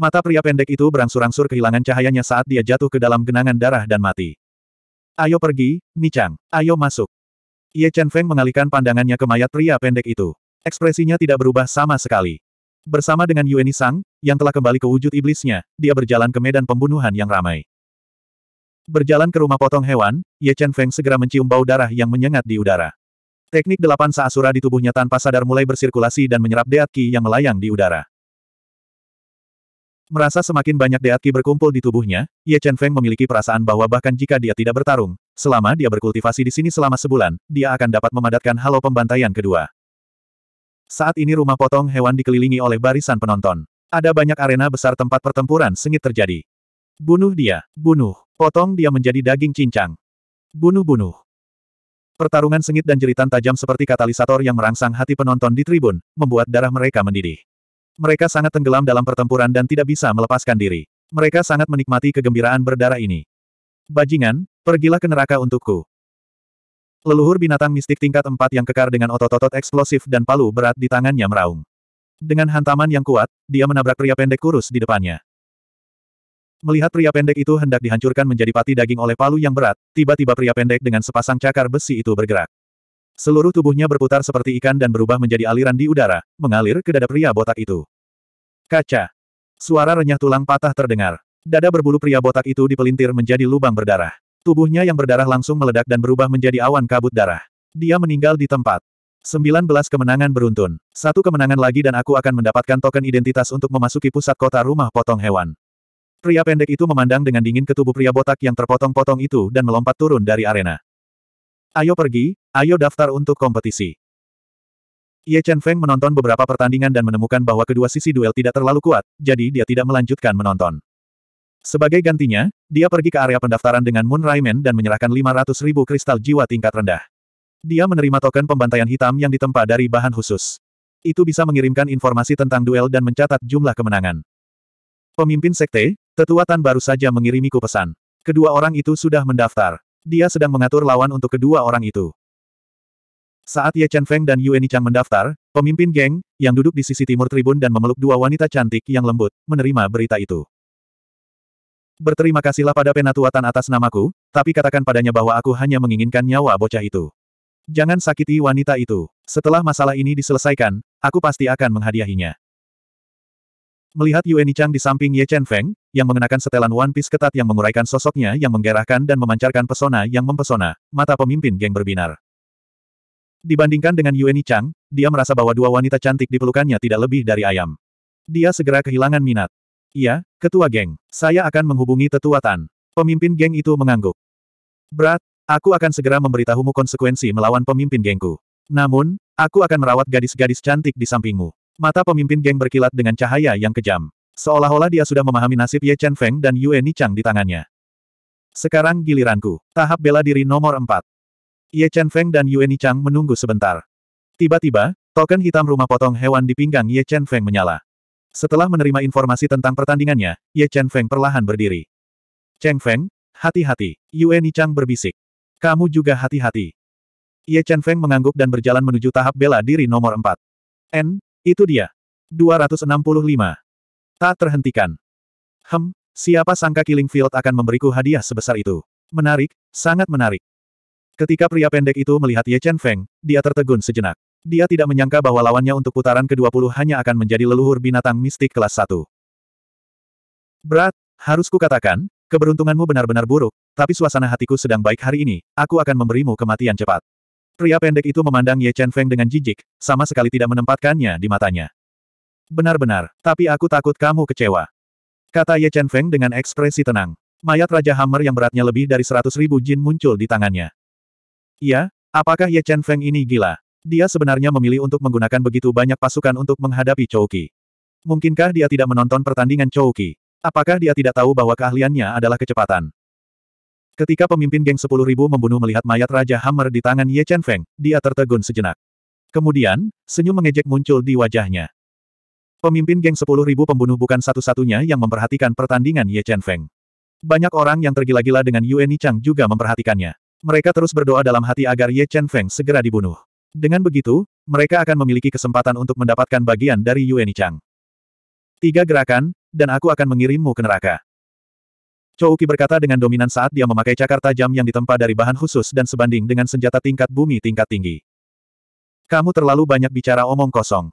[SPEAKER 1] Mata pria pendek itu berangsur-angsur kehilangan cahayanya saat dia jatuh ke dalam genangan darah dan mati. Ayo pergi, Nichang. Ayo masuk. Ye Chen Feng mengalihkan pandangannya ke mayat pria pendek itu. Ekspresinya tidak berubah sama sekali. Bersama dengan Yue Nisang, yang telah kembali ke wujud iblisnya, dia berjalan ke medan pembunuhan yang ramai. Berjalan ke rumah potong hewan, Ye Chen Feng segera mencium bau darah yang menyengat di udara. Teknik delapan saasura di tubuhnya tanpa sadar mulai bersirkulasi dan menyerap deat ki yang melayang di udara. Merasa semakin banyak deat ki berkumpul di tubuhnya, Ye Chen Feng memiliki perasaan bahwa bahkan jika dia tidak bertarung, selama dia berkultivasi di sini selama sebulan, dia akan dapat memadatkan halo pembantaian kedua. Saat ini rumah potong hewan dikelilingi oleh barisan penonton. Ada banyak arena besar tempat pertempuran sengit terjadi. Bunuh dia, bunuh. Potong dia menjadi daging cincang. Bunuh-bunuh. Pertarungan sengit dan jeritan tajam seperti katalisator yang merangsang hati penonton di tribun, membuat darah mereka mendidih. Mereka sangat tenggelam dalam pertempuran dan tidak bisa melepaskan diri. Mereka sangat menikmati kegembiraan berdarah ini. Bajingan, pergilah ke neraka untukku. Leluhur binatang mistik tingkat empat yang kekar dengan otot-otot eksplosif dan palu berat di tangannya meraung. Dengan hantaman yang kuat, dia menabrak pria pendek kurus di depannya. Melihat pria pendek itu hendak dihancurkan menjadi pati daging oleh palu yang berat, tiba-tiba pria pendek dengan sepasang cakar besi itu bergerak. Seluruh tubuhnya berputar seperti ikan dan berubah menjadi aliran di udara, mengalir ke dada pria botak itu. Kaca. Suara renyah tulang patah terdengar. Dada berbulu pria botak itu dipelintir menjadi lubang berdarah. Tubuhnya yang berdarah langsung meledak dan berubah menjadi awan kabut darah. Dia meninggal di tempat. 19 kemenangan beruntun. Satu kemenangan lagi dan aku akan mendapatkan token identitas untuk memasuki pusat kota rumah potong hewan. Pria pendek itu memandang dengan dingin ke tubuh pria botak yang terpotong-potong itu dan melompat turun dari arena. Ayo pergi, ayo daftar untuk kompetisi. Ye Chen Feng menonton beberapa pertandingan dan menemukan bahwa kedua sisi duel tidak terlalu kuat, jadi dia tidak melanjutkan menonton. Sebagai gantinya, dia pergi ke area pendaftaran dengan Moon Raimen dan menyerahkan 500 ribu kristal jiwa tingkat rendah. Dia menerima token pembantaian hitam yang ditempa dari bahan khusus. Itu bisa mengirimkan informasi tentang duel dan mencatat jumlah kemenangan. Pemimpin sekte, tetua Tan baru saja mengirimiku pesan. Kedua orang itu sudah mendaftar. Dia sedang mengatur lawan untuk kedua orang itu. Saat Ye Chen Feng dan Yue Nichang mendaftar, pemimpin geng, yang duduk di sisi timur tribun dan memeluk dua wanita cantik yang lembut, menerima berita itu. Berterima kasihlah pada penatuatan atas namaku, tapi katakan padanya bahwa aku hanya menginginkan nyawa bocah itu. Jangan sakiti wanita itu. Setelah masalah ini diselesaikan, aku pasti akan menghadiahinya. Melihat Yue Nichang di samping Ye Chen Feng, yang mengenakan setelan One Piece ketat yang menguraikan sosoknya yang menggerahkan dan memancarkan pesona yang mempesona, mata pemimpin geng berbinar. Dibandingkan dengan Yue Nichang, dia merasa bahwa dua wanita cantik di pelukannya tidak lebih dari ayam. Dia segera kehilangan minat. Iya, ketua geng. Saya akan menghubungi tetua Tan. Pemimpin geng itu mengangguk. Berat, aku akan segera memberitahumu konsekuensi melawan pemimpin gengku. Namun, aku akan merawat gadis-gadis cantik di sampingmu. Mata pemimpin geng berkilat dengan cahaya yang kejam. Seolah-olah dia sudah memahami nasib Ye Chen Feng dan Yue Nichang di tangannya. Sekarang giliranku. Tahap bela diri nomor 4. Ye Chen Feng dan Yue Nichang menunggu sebentar. Tiba-tiba, token hitam rumah potong hewan di pinggang Ye Chen Feng menyala. Setelah menerima informasi tentang pertandingannya, Ye Chen Feng perlahan berdiri. Cheng Feng, hati-hati. Yue Nichang berbisik. Kamu juga hati-hati. Ye Chen Feng mengangguk dan berjalan menuju tahap bela diri nomor 4. N, itu dia. 265. Tak terhentikan. Hem, siapa sangka Killing Field akan memberiku hadiah sebesar itu. Menarik, sangat menarik. Ketika pria pendek itu melihat Ye Chen Feng, dia tertegun sejenak. Dia tidak menyangka bahwa lawannya untuk putaran ke-20 hanya akan menjadi leluhur binatang mistik kelas 1. Berat, harus kukatakan, keberuntunganmu benar-benar buruk, tapi suasana hatiku sedang baik hari ini, aku akan memberimu kematian cepat. Pria pendek itu memandang Ye Chen Feng dengan jijik, sama sekali tidak menempatkannya di matanya. Benar-benar, tapi aku takut kamu kecewa. Kata Ye Chen Feng dengan ekspresi tenang. Mayat Raja Hammer yang beratnya lebih dari seratus ribu jin muncul di tangannya. Iya, apakah Ye Chen Feng ini gila? Dia sebenarnya memilih untuk menggunakan begitu banyak pasukan untuk menghadapi Chouki. Mungkinkah dia tidak menonton pertandingan Chouki? Apakah dia tidak tahu bahwa keahliannya adalah kecepatan? Ketika pemimpin geng sepuluh ribu membunuh melihat mayat Raja Hammer di tangan Ye Chen Feng, dia tertegun sejenak. Kemudian, senyum mengejek muncul di wajahnya. Pemimpin geng sepuluh ribu pembunuh bukan satu-satunya yang memperhatikan pertandingan Ye Chen Feng. Banyak orang yang tergila-gila dengan Yue Nichang juga memperhatikannya. Mereka terus berdoa dalam hati agar Ye Chen Feng segera dibunuh. Dengan begitu, mereka akan memiliki kesempatan untuk mendapatkan bagian dari Yue Nichang. Tiga gerakan, dan aku akan mengirimmu ke neraka. Chouki berkata dengan dominan saat dia memakai cakar tajam yang ditempa dari bahan khusus dan sebanding dengan senjata tingkat bumi tingkat tinggi. Kamu terlalu banyak bicara omong kosong.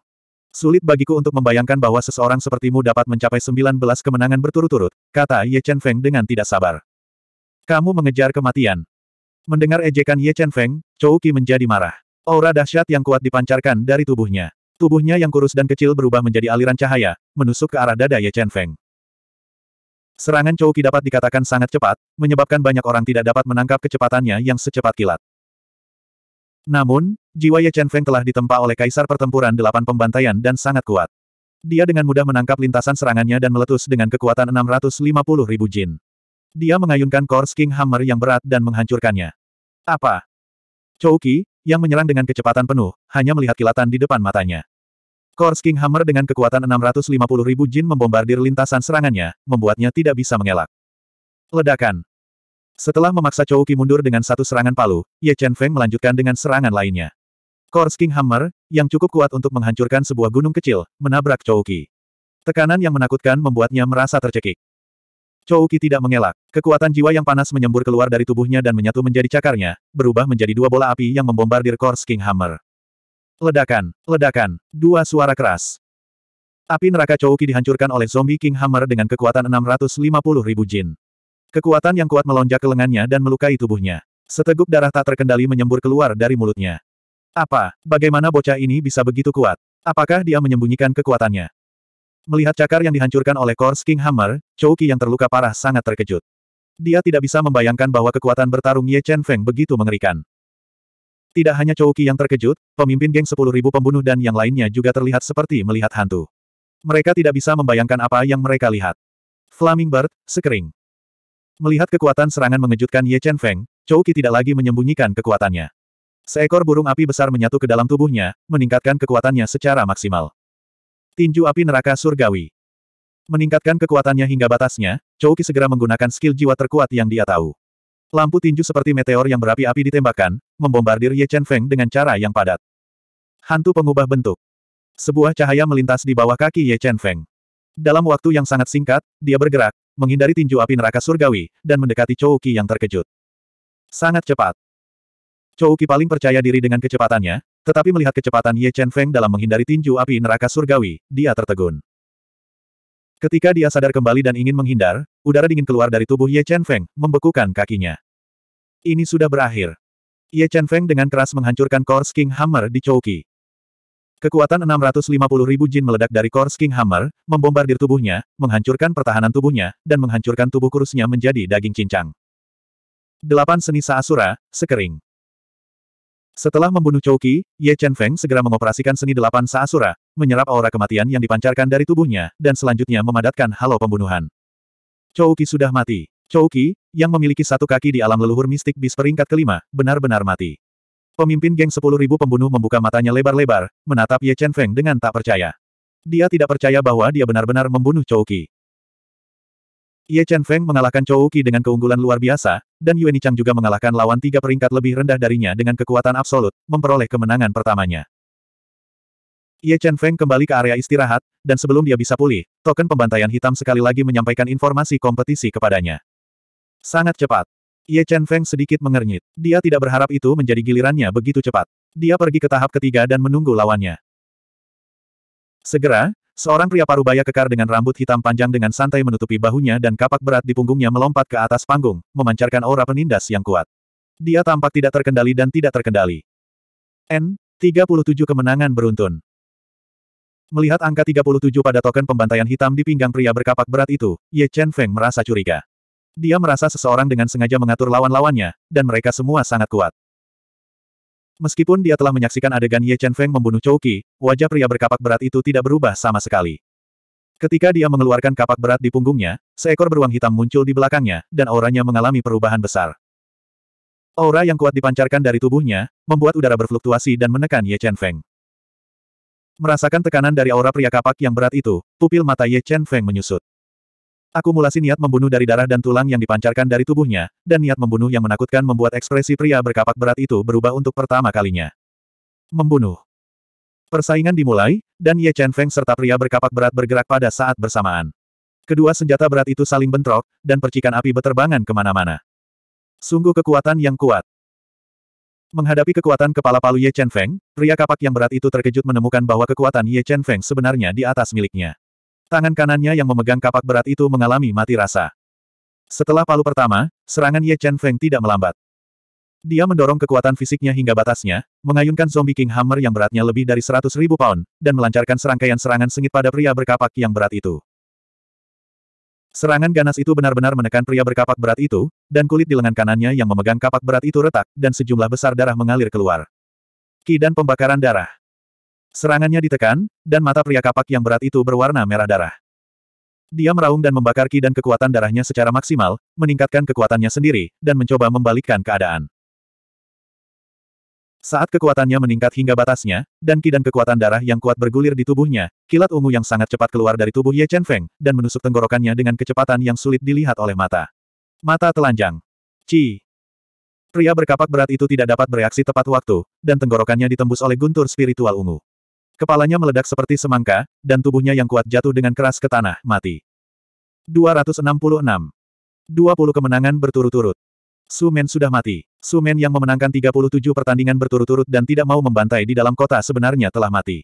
[SPEAKER 1] Sulit bagiku untuk membayangkan bahwa seseorang sepertimu dapat mencapai 19 kemenangan berturut-turut, kata Ye Chen Feng dengan tidak sabar. Kamu mengejar kematian. Mendengar ejekan Ye Chen Feng, Chouki menjadi marah. Aura dahsyat yang kuat dipancarkan dari tubuhnya. Tubuhnya yang kurus dan kecil berubah menjadi aliran cahaya, menusuk ke arah dada Ye Chen Feng. Serangan Chouki dapat dikatakan sangat cepat, menyebabkan banyak orang tidak dapat menangkap kecepatannya yang secepat kilat. Namun, jiwa Ye Chen Feng telah ditempa oleh Kaisar Pertempuran Delapan Pembantaian dan sangat kuat. Dia dengan mudah menangkap lintasan serangannya dan meletus dengan kekuatan 650 ribu jin. Dia mengayunkan Kors King Hammer yang berat dan menghancurkannya. Apa? Chouki, yang menyerang dengan kecepatan penuh, hanya melihat kilatan di depan matanya. Kors King Hammer dengan kekuatan 650 ribu jin membombardir lintasan serangannya, membuatnya tidak bisa mengelak. Ledakan. Setelah memaksa Chouki mundur dengan satu serangan palu, Ye Chen Feng melanjutkan dengan serangan lainnya. Kors King Hammer, yang cukup kuat untuk menghancurkan sebuah gunung kecil, menabrak Chouki. Tekanan yang menakutkan membuatnya merasa tercekik. Chouki tidak mengelak. Kekuatan jiwa yang panas menyembur keluar dari tubuhnya dan menyatu menjadi cakarnya, berubah menjadi dua bola api yang membombardir Kors King Hammer. Ledakan, ledakan, dua suara keras. Api neraka Chouki dihancurkan oleh zombie King Hammer dengan kekuatan 650 ribu jin. Kekuatan yang kuat melonjak ke lengannya dan melukai tubuhnya. Seteguk darah tak terkendali menyembur keluar dari mulutnya. Apa, bagaimana bocah ini bisa begitu kuat? Apakah dia menyembunyikan kekuatannya? Melihat cakar yang dihancurkan oleh Kors King Hammer, Chouki yang terluka parah sangat terkejut. Dia tidak bisa membayangkan bahwa kekuatan bertarung Ye Chen Feng begitu mengerikan. Tidak hanya Chouki yang terkejut, pemimpin geng sepuluh ribu pembunuh dan yang lainnya juga terlihat seperti melihat hantu. Mereka tidak bisa membayangkan apa yang mereka lihat. Flaming Bird, sekering. Melihat kekuatan serangan mengejutkan Ye Chen Feng, Chouki tidak lagi menyembunyikan kekuatannya. Seekor burung api besar menyatu ke dalam tubuhnya, meningkatkan kekuatannya secara maksimal. Tinju api neraka surgawi. Meningkatkan kekuatannya hingga batasnya, Chouki segera menggunakan skill jiwa terkuat yang dia tahu. Lampu tinju seperti meteor yang berapi-api ditembakkan, membombardir Ye Chen Feng dengan cara yang padat. Hantu pengubah bentuk. Sebuah cahaya melintas di bawah kaki Ye Chen Feng. Dalam waktu yang sangat singkat, dia bergerak, menghindari tinju api neraka surgawi, dan mendekati Chou Qi yang terkejut. Sangat cepat. Chou Qi paling percaya diri dengan kecepatannya, tetapi melihat kecepatan Ye Chen Feng dalam menghindari tinju api neraka surgawi, dia tertegun. Ketika dia sadar kembali dan ingin menghindar, udara dingin keluar dari tubuh Ye Chen Feng, membekukan kakinya. Ini sudah berakhir. Ye Chen Feng dengan keras menghancurkan Kors King Hammer di Chou Qi. Kekuatan 650 ribu jin meledak dari Kors King Hammer, membombardir tubuhnya, menghancurkan pertahanan tubuhnya, dan menghancurkan tubuh kurusnya menjadi daging cincang. Delapan seni Saasura, sekering. Setelah membunuh Chouki, Ye Chen Feng segera mengoperasikan seni delapan Saasura, menyerap aura kematian yang dipancarkan dari tubuhnya, dan selanjutnya memadatkan halo pembunuhan. Chouki sudah mati. Chouki, yang memiliki satu kaki di alam leluhur mistik bis peringkat kelima, benar-benar mati. Pemimpin geng sepuluh ribu pembunuh membuka matanya lebar-lebar, menatap Ye Chen Feng dengan tak percaya. Dia tidak percaya bahwa dia benar-benar membunuh Chouki. Ye Chen Feng mengalahkan Chou Qi dengan keunggulan luar biasa, dan Yue Nichang juga mengalahkan lawan tiga peringkat lebih rendah darinya dengan kekuatan absolut, memperoleh kemenangan pertamanya. Ye Chen Feng kembali ke area istirahat, dan sebelum dia bisa pulih, token pembantaian hitam sekali lagi menyampaikan informasi kompetisi kepadanya. Sangat cepat. Ye Chen Feng sedikit mengernyit. Dia tidak berharap itu menjadi gilirannya begitu cepat. Dia pergi ke tahap ketiga dan menunggu lawannya. Segera, Seorang pria parubaya kekar dengan rambut hitam panjang dengan santai menutupi bahunya dan kapak berat di punggungnya melompat ke atas panggung, memancarkan aura penindas yang kuat. Dia tampak tidak terkendali dan tidak terkendali. N. 37 kemenangan beruntun. Melihat angka 37 pada token pembantaian hitam di pinggang pria berkapak berat itu, Ye Chen Feng merasa curiga. Dia merasa seseorang dengan sengaja mengatur lawan-lawannya, dan mereka semua sangat kuat. Meskipun dia telah menyaksikan adegan Ye Chen Feng membunuh Chou Qi, wajah pria berkapak berat itu tidak berubah sama sekali. Ketika dia mengeluarkan kapak berat di punggungnya, seekor beruang hitam muncul di belakangnya, dan auranya mengalami perubahan besar. Aura yang kuat dipancarkan dari tubuhnya, membuat udara berfluktuasi dan menekan Ye Chen Feng. Merasakan tekanan dari aura pria kapak yang berat itu, pupil mata Ye Chen Feng menyusut. Akumulasi niat membunuh dari darah dan tulang yang dipancarkan dari tubuhnya, dan niat membunuh yang menakutkan membuat ekspresi pria berkapak berat itu berubah untuk pertama kalinya. Membunuh. Persaingan dimulai, dan Ye Chen Feng serta pria berkapak berat bergerak pada saat bersamaan. Kedua senjata berat itu saling bentrok, dan percikan api beterbangan ke mana-mana. Sungguh kekuatan yang kuat. Menghadapi kekuatan kepala palu Ye Chen Feng, pria kapak yang berat itu terkejut menemukan bahwa kekuatan Ye Chen Feng sebenarnya di atas miliknya. Tangan kanannya yang memegang kapak berat itu mengalami mati rasa. Setelah palu pertama, serangan Ye Chen Feng tidak melambat. Dia mendorong kekuatan fisiknya hingga batasnya, mengayunkan zombie King Hammer yang beratnya lebih dari seratus ribu pound, dan melancarkan serangkaian serangan sengit pada pria berkapak yang berat itu. Serangan ganas itu benar-benar menekan pria berkapak berat itu, dan kulit di lengan kanannya yang memegang kapak berat itu retak, dan sejumlah besar darah mengalir keluar. Ki dan pembakaran darah. Serangannya ditekan, dan mata pria kapak yang berat itu berwarna merah darah. Dia meraung dan membakar ki dan kekuatan darahnya secara maksimal, meningkatkan kekuatannya sendiri, dan mencoba membalikkan keadaan. Saat kekuatannya meningkat hingga batasnya, dan ki dan kekuatan darah yang kuat bergulir di tubuhnya, kilat ungu yang sangat cepat keluar dari tubuh Ye Chen Feng, dan menusuk tenggorokannya dengan kecepatan yang sulit dilihat oleh mata. Mata telanjang. Ci. Pria berkapak berat itu tidak dapat bereaksi tepat waktu, dan tenggorokannya ditembus oleh guntur spiritual ungu. Kepalanya meledak seperti semangka, dan tubuhnya yang kuat jatuh dengan keras ke tanah, mati. 266. 20 kemenangan berturut-turut. Sumen sudah mati. Sumen yang memenangkan 37 pertandingan berturut-turut dan tidak mau membantai di dalam kota sebenarnya telah mati.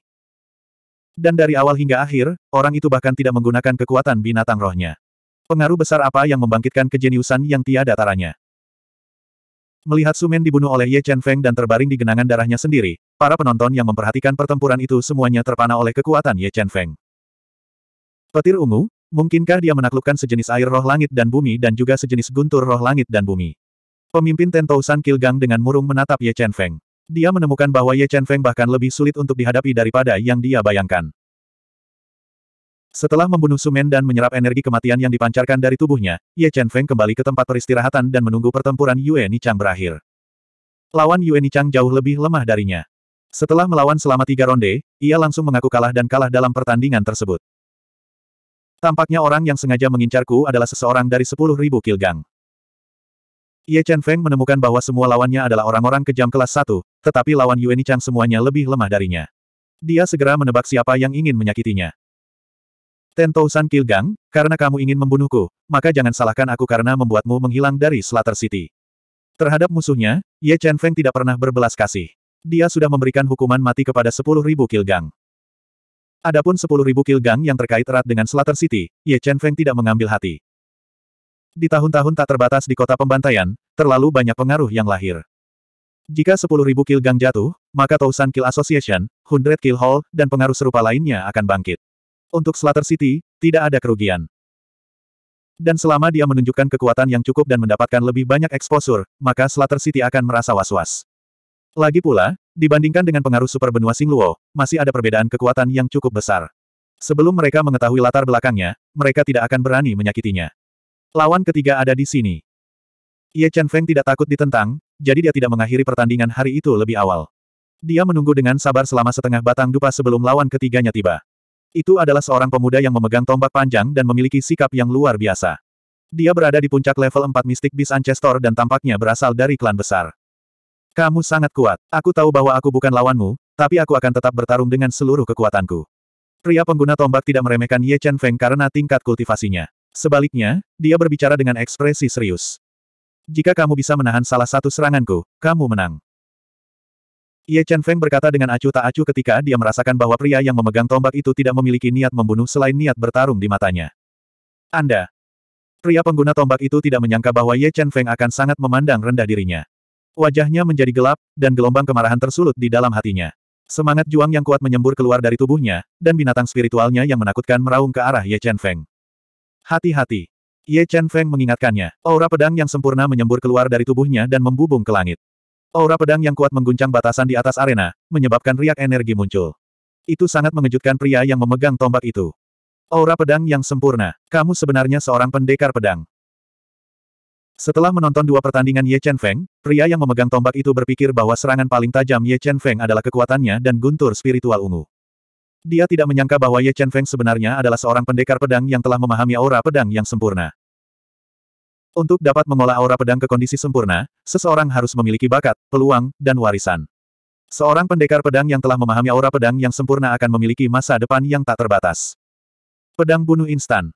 [SPEAKER 1] Dan dari awal hingga akhir, orang itu bahkan tidak menggunakan kekuatan binatang rohnya. Pengaruh besar apa yang membangkitkan kejeniusan yang tiada taranya. Melihat Sumen dibunuh oleh Ye Chen Feng dan terbaring di genangan darahnya sendiri, para penonton yang memperhatikan pertempuran itu semuanya terpana oleh kekuatan Ye Chen Feng. Petir ungu, mungkinkah dia menaklukkan sejenis air roh langit dan bumi dan juga sejenis guntur roh langit dan bumi? Pemimpin Tentousan Kilgang dengan murung menatap Ye Chen Feng. Dia menemukan bahwa Ye Chen Feng bahkan lebih sulit untuk dihadapi daripada yang dia bayangkan. Setelah membunuh Sumen dan menyerap energi kematian yang dipancarkan dari tubuhnya, Ye Chen Feng kembali ke tempat peristirahatan dan menunggu pertempuran Yue Nichang berakhir. Lawan Yue Nichang jauh lebih lemah darinya. Setelah melawan selama tiga ronde, ia langsung mengaku kalah dan kalah dalam pertandingan tersebut. Tampaknya orang yang sengaja mengincarku adalah seseorang dari sepuluh ribu kilgang. Ye Chen Feng menemukan bahwa semua lawannya adalah orang-orang kejam kelas satu, tetapi lawan Yue Nichang semuanya lebih lemah darinya. Dia segera menebak siapa yang ingin menyakitinya. Tentousan Kilgang, karena kamu ingin membunuhku, maka jangan salahkan aku karena membuatmu menghilang dari Slater City. Terhadap musuhnya, Ye Chen Feng tidak pernah berbelas kasih. Dia sudah memberikan hukuman mati kepada 10.000 Kilgang. Adapun 10.000 Kilgang yang terkait erat dengan Slater City, Ye Chen Feng tidak mengambil hati. Di tahun-tahun tak terbatas di kota pembantaian, terlalu banyak pengaruh yang lahir. Jika 10.000 Kilgang jatuh, maka Tousan Kill Association, Hundred Kill Hall, dan pengaruh serupa lainnya akan bangkit. Untuk Slater City, tidak ada kerugian. Dan selama dia menunjukkan kekuatan yang cukup dan mendapatkan lebih banyak eksposur, maka Slater City akan merasa was-was. Lagi pula, dibandingkan dengan pengaruh super benua Singluo, masih ada perbedaan kekuatan yang cukup besar. Sebelum mereka mengetahui latar belakangnya, mereka tidak akan berani menyakitinya. Lawan ketiga ada di sini. Ye Chen Feng tidak takut ditentang, jadi dia tidak mengakhiri pertandingan hari itu lebih awal. Dia menunggu dengan sabar selama setengah batang dupa sebelum lawan ketiganya tiba. Itu adalah seorang pemuda yang memegang tombak panjang dan memiliki sikap yang luar biasa. Dia berada di puncak level 4 Mystic Beast Ancestor dan tampaknya berasal dari klan besar. Kamu sangat kuat. Aku tahu bahwa aku bukan lawanmu, tapi aku akan tetap bertarung dengan seluruh kekuatanku. Pria pengguna tombak tidak meremehkan Ye Chen Feng karena tingkat kultivasinya. Sebaliknya, dia berbicara dengan ekspresi serius. Jika kamu bisa menahan salah satu seranganku, kamu menang. Ye Chen Feng berkata dengan acuh tak acuh ketika dia merasakan bahwa pria yang memegang tombak itu tidak memiliki niat membunuh selain niat bertarung di matanya. Anda. Pria pengguna tombak itu tidak menyangka bahwa Ye Chen Feng akan sangat memandang rendah dirinya. Wajahnya menjadi gelap, dan gelombang kemarahan tersulut di dalam hatinya. Semangat juang yang kuat menyembur keluar dari tubuhnya, dan binatang spiritualnya yang menakutkan meraung ke arah Ye Chen Feng. Hati-hati. Ye Chen Feng mengingatkannya, aura pedang yang sempurna menyembur keluar dari tubuhnya dan membubung ke langit. Aura pedang yang kuat mengguncang batasan di atas arena, menyebabkan riak energi muncul. Itu sangat mengejutkan pria yang memegang tombak itu. Aura pedang yang sempurna. Kamu sebenarnya seorang pendekar pedang. Setelah menonton dua pertandingan Ye Chen Feng, pria yang memegang tombak itu berpikir bahwa serangan paling tajam Ye Chen Feng adalah kekuatannya dan guntur spiritual ungu. Dia tidak menyangka bahwa Ye Chen Feng sebenarnya adalah seorang pendekar pedang yang telah memahami aura pedang yang sempurna. Untuk dapat mengolah aura pedang ke kondisi sempurna, seseorang harus memiliki bakat, peluang, dan warisan. Seorang pendekar pedang yang telah memahami aura pedang yang sempurna akan memiliki masa depan yang tak terbatas. Pedang bunuh instan.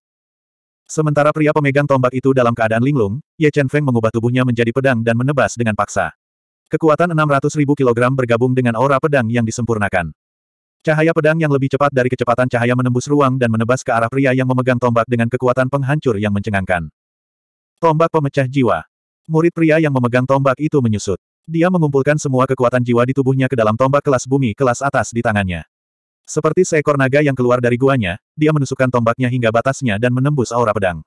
[SPEAKER 1] Sementara pria pemegang tombak itu dalam keadaan linglung, Ye Chen Feng mengubah tubuhnya menjadi pedang dan menebas dengan paksa. Kekuatan 600.000 kg bergabung dengan aura pedang yang disempurnakan. Cahaya pedang yang lebih cepat dari kecepatan cahaya menembus ruang dan menebas ke arah pria yang memegang tombak dengan kekuatan penghancur yang mencengangkan. Tombak pemecah jiwa. Murid pria yang memegang tombak itu menyusut. Dia mengumpulkan semua kekuatan jiwa di tubuhnya ke dalam tombak kelas bumi kelas atas di tangannya. Seperti seekor naga yang keluar dari guanya, dia menusukkan tombaknya hingga batasnya dan menembus aura pedang.